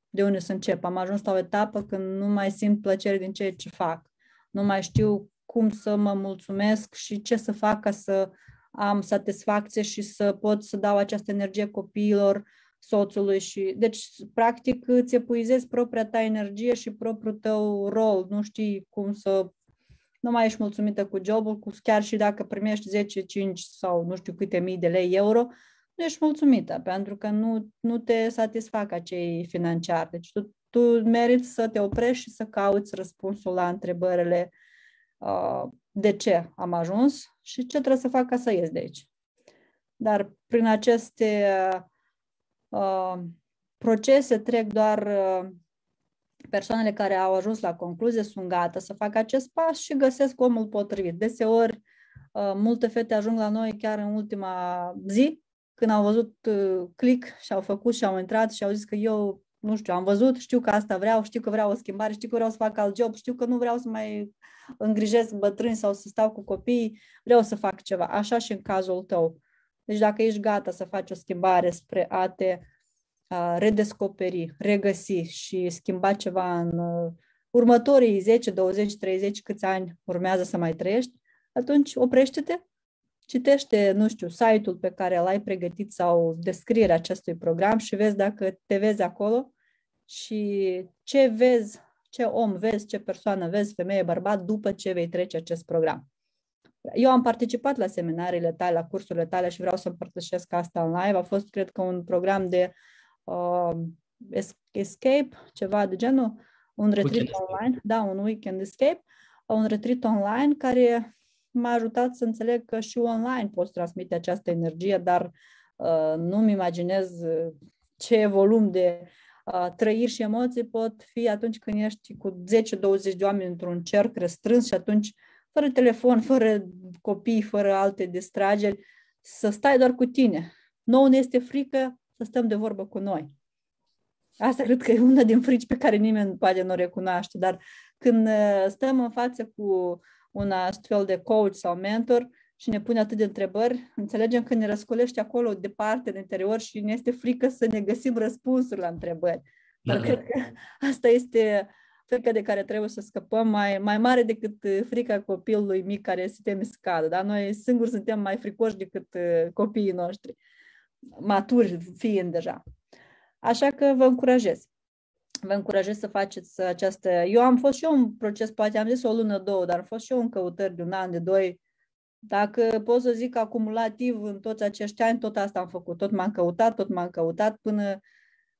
de unde să încep. Am ajuns la o etapă când nu mai simt plăcere din ceea ce fac. Nu mai știu cum să mă mulțumesc și ce să fac ca să am satisfacție și să pot să dau această energie copiilor, soțului și deci practic îți epuizezi propria ta energie și propriul tău rol, nu știi cum să nu mai ești mulțumită cu jobul, cu, chiar și dacă primești 10, 5 sau nu știu câte mii de lei euro, nu ești mulțumită, pentru că nu, nu te satisfac acei financiari. Deci tu, tu meriți să te oprești și să cauți răspunsul la întrebările uh, de ce am ajuns și ce trebuie să fac ca să ies de aici. Dar prin aceste uh, procese trec doar uh, persoanele care au ajuns la concluzie, sunt gata să facă acest pas și găsesc omul potrivit. Deseori, uh, multe fete ajung la noi chiar în ultima zi când au văzut uh, click și au făcut și au intrat și au zis că eu, nu știu, am văzut, știu că asta vreau, știu că vreau o schimbare, știu că vreau să fac alt job, știu că nu vreau să mai îngrijesc bătrâni sau să stau cu copii, vreau să fac ceva. Așa și în cazul tău. Deci dacă ești gata să faci o schimbare spre a te uh, redescoperi, regăsi și schimba ceva în uh, următorii 10, 20, 30, câți ani urmează să mai trăiești, atunci oprește-te citește, nu știu, site-ul pe care l-ai pregătit sau descrierea acestui program și vezi dacă te vezi acolo și ce vezi, ce om vezi, ce persoană vezi, femeie, bărbat, după ce vei trece acest program. Eu am participat la seminariile tale, la cursurile tale și vreau să împărtășesc asta în live. A fost, cred că, un program de uh, escape, ceva de genul, un retreat weekend online, da, un weekend escape, un retreat online care m-a ajutat să înțeleg că și online poți transmite această energie, dar uh, nu-mi imaginez ce volum de uh, trăiri și emoții pot fi atunci când ești cu 10-20 de oameni într-un cerc restrâns și atunci fără telefon, fără copii, fără alte distrageri, să stai doar cu tine. Nouă ne este frică să stăm de vorbă cu noi. Asta cred că e una din frici pe care nimeni poate nu o recunoaște, dar când uh, stăm în față cu un astfel de coach sau mentor și ne pune atât de întrebări, înțelegem că ne răscolește acolo departe în interior și ne este frică să ne găsim răspunsuri la întrebări. Dar da, cred că asta este frica de care trebuie să scăpăm mai, mai mare decât uh, frica copilului mic care se teme să cadă. Da? Noi singuri suntem mai fricoși decât uh, copiii noștri, maturi fiind deja. Așa că vă încurajez. Vă încurajez să faceți această... Eu am fost și eu un proces, poate am zis o lună, două, dar am fost și eu în căutări de un an, de doi. Dacă pot să zic acumulativ în toți acești ani, tot asta am făcut. Tot m-am căutat, tot m-am căutat până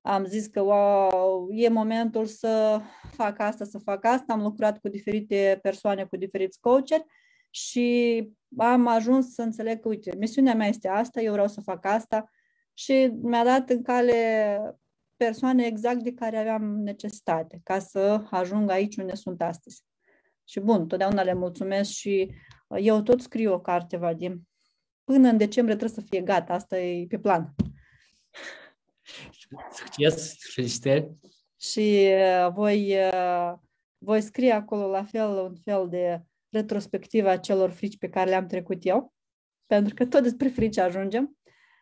am zis că wow, e momentul să fac asta, să fac asta. Am lucrat cu diferite persoane, cu diferiți coacheri și am ajuns să înțeleg că, uite, misiunea mea este asta, eu vreau să fac asta și mi-a dat în cale persoane exact de care aveam necesitate ca să ajung aici unde sunt astăzi. Și bun, totdeauna le mulțumesc și eu tot scriu o carte, Vadim. Până în decembrie trebuie să fie gata, asta e pe plan. Succes, felicitări! Și uh, voi, uh, voi scrie acolo la fel un fel de retrospectivă a celor frici pe care le-am trecut eu, pentru că tot despre frici ajungem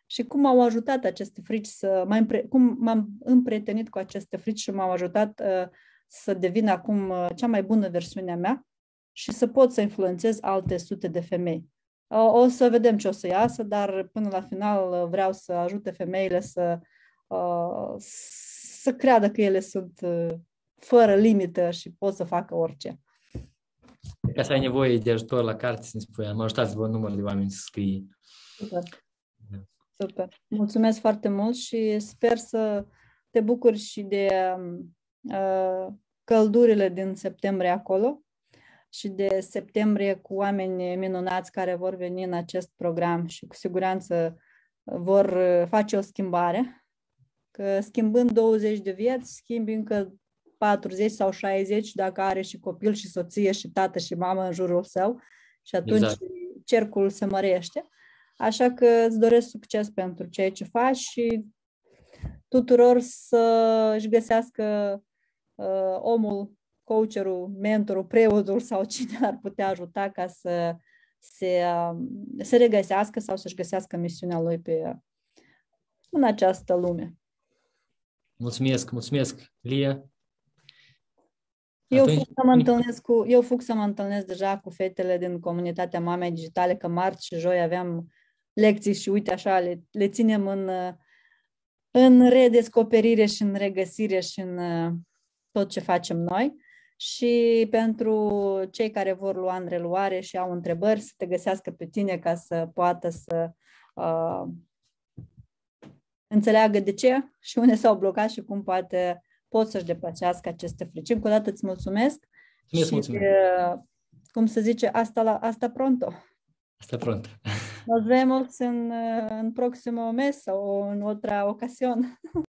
și cum au ajutat aceste frici să mai împre, cum m-am împrietenit cu aceste frici și m-au ajutat uh, să devin acum uh, cea mai bună versiune a mea și să pot să influențez alte sute de femei. Uh, o să vedem ce o să iasă, dar până la final uh, vreau să ajute femeile să uh, să creadă că ele sunt uh, fără limită și pot să facă orice. Ca să ai nevoie de ajutor la carte, să ne spui, am ajutat vă număr de oameni să scrie. Super. Super. Mulțumesc foarte mult și sper să te bucuri și de uh, căldurile din septembrie acolo și de septembrie cu oameni minunați care vor veni în acest program și cu siguranță vor face o schimbare. Că schimbând 20 de vieți, schimbi încă 40 sau 60 dacă are și copil și soție și tată și mamă în jurul său și atunci exact. cercul se mărește. Așa că îți doresc succes pentru ceea ce faci și tuturor să își găsească uh, omul, coacherul, mentorul, preotul sau cine ar putea ajuta ca să se, uh, se regăsească sau să-și găsească misiunea lui pe, în această lume. Mulțumesc, mulțumesc, Lia. Eu fug, să mă întâlnesc cu, eu fug să mă întâlnesc deja cu fetele din comunitatea Mamei Digitale, că marți și joi aveam lecții și uite așa, le, le ținem în, în redescoperire și în regăsire și în tot ce facem noi. Și pentru cei care vor lua în reluare și au întrebări, să te găsească pe tine ca să poată să uh, înțeleagă de ce și unde s-au blocat și cum poate pot să-și depășească aceste frici. Încă o dată îți mulțumesc. Mulțumesc, și, mulțumesc. Uh, cum se zice, asta, la, asta pronto. Hasta pronto. Nos vemos en, en próximo mes o en otra ocasión.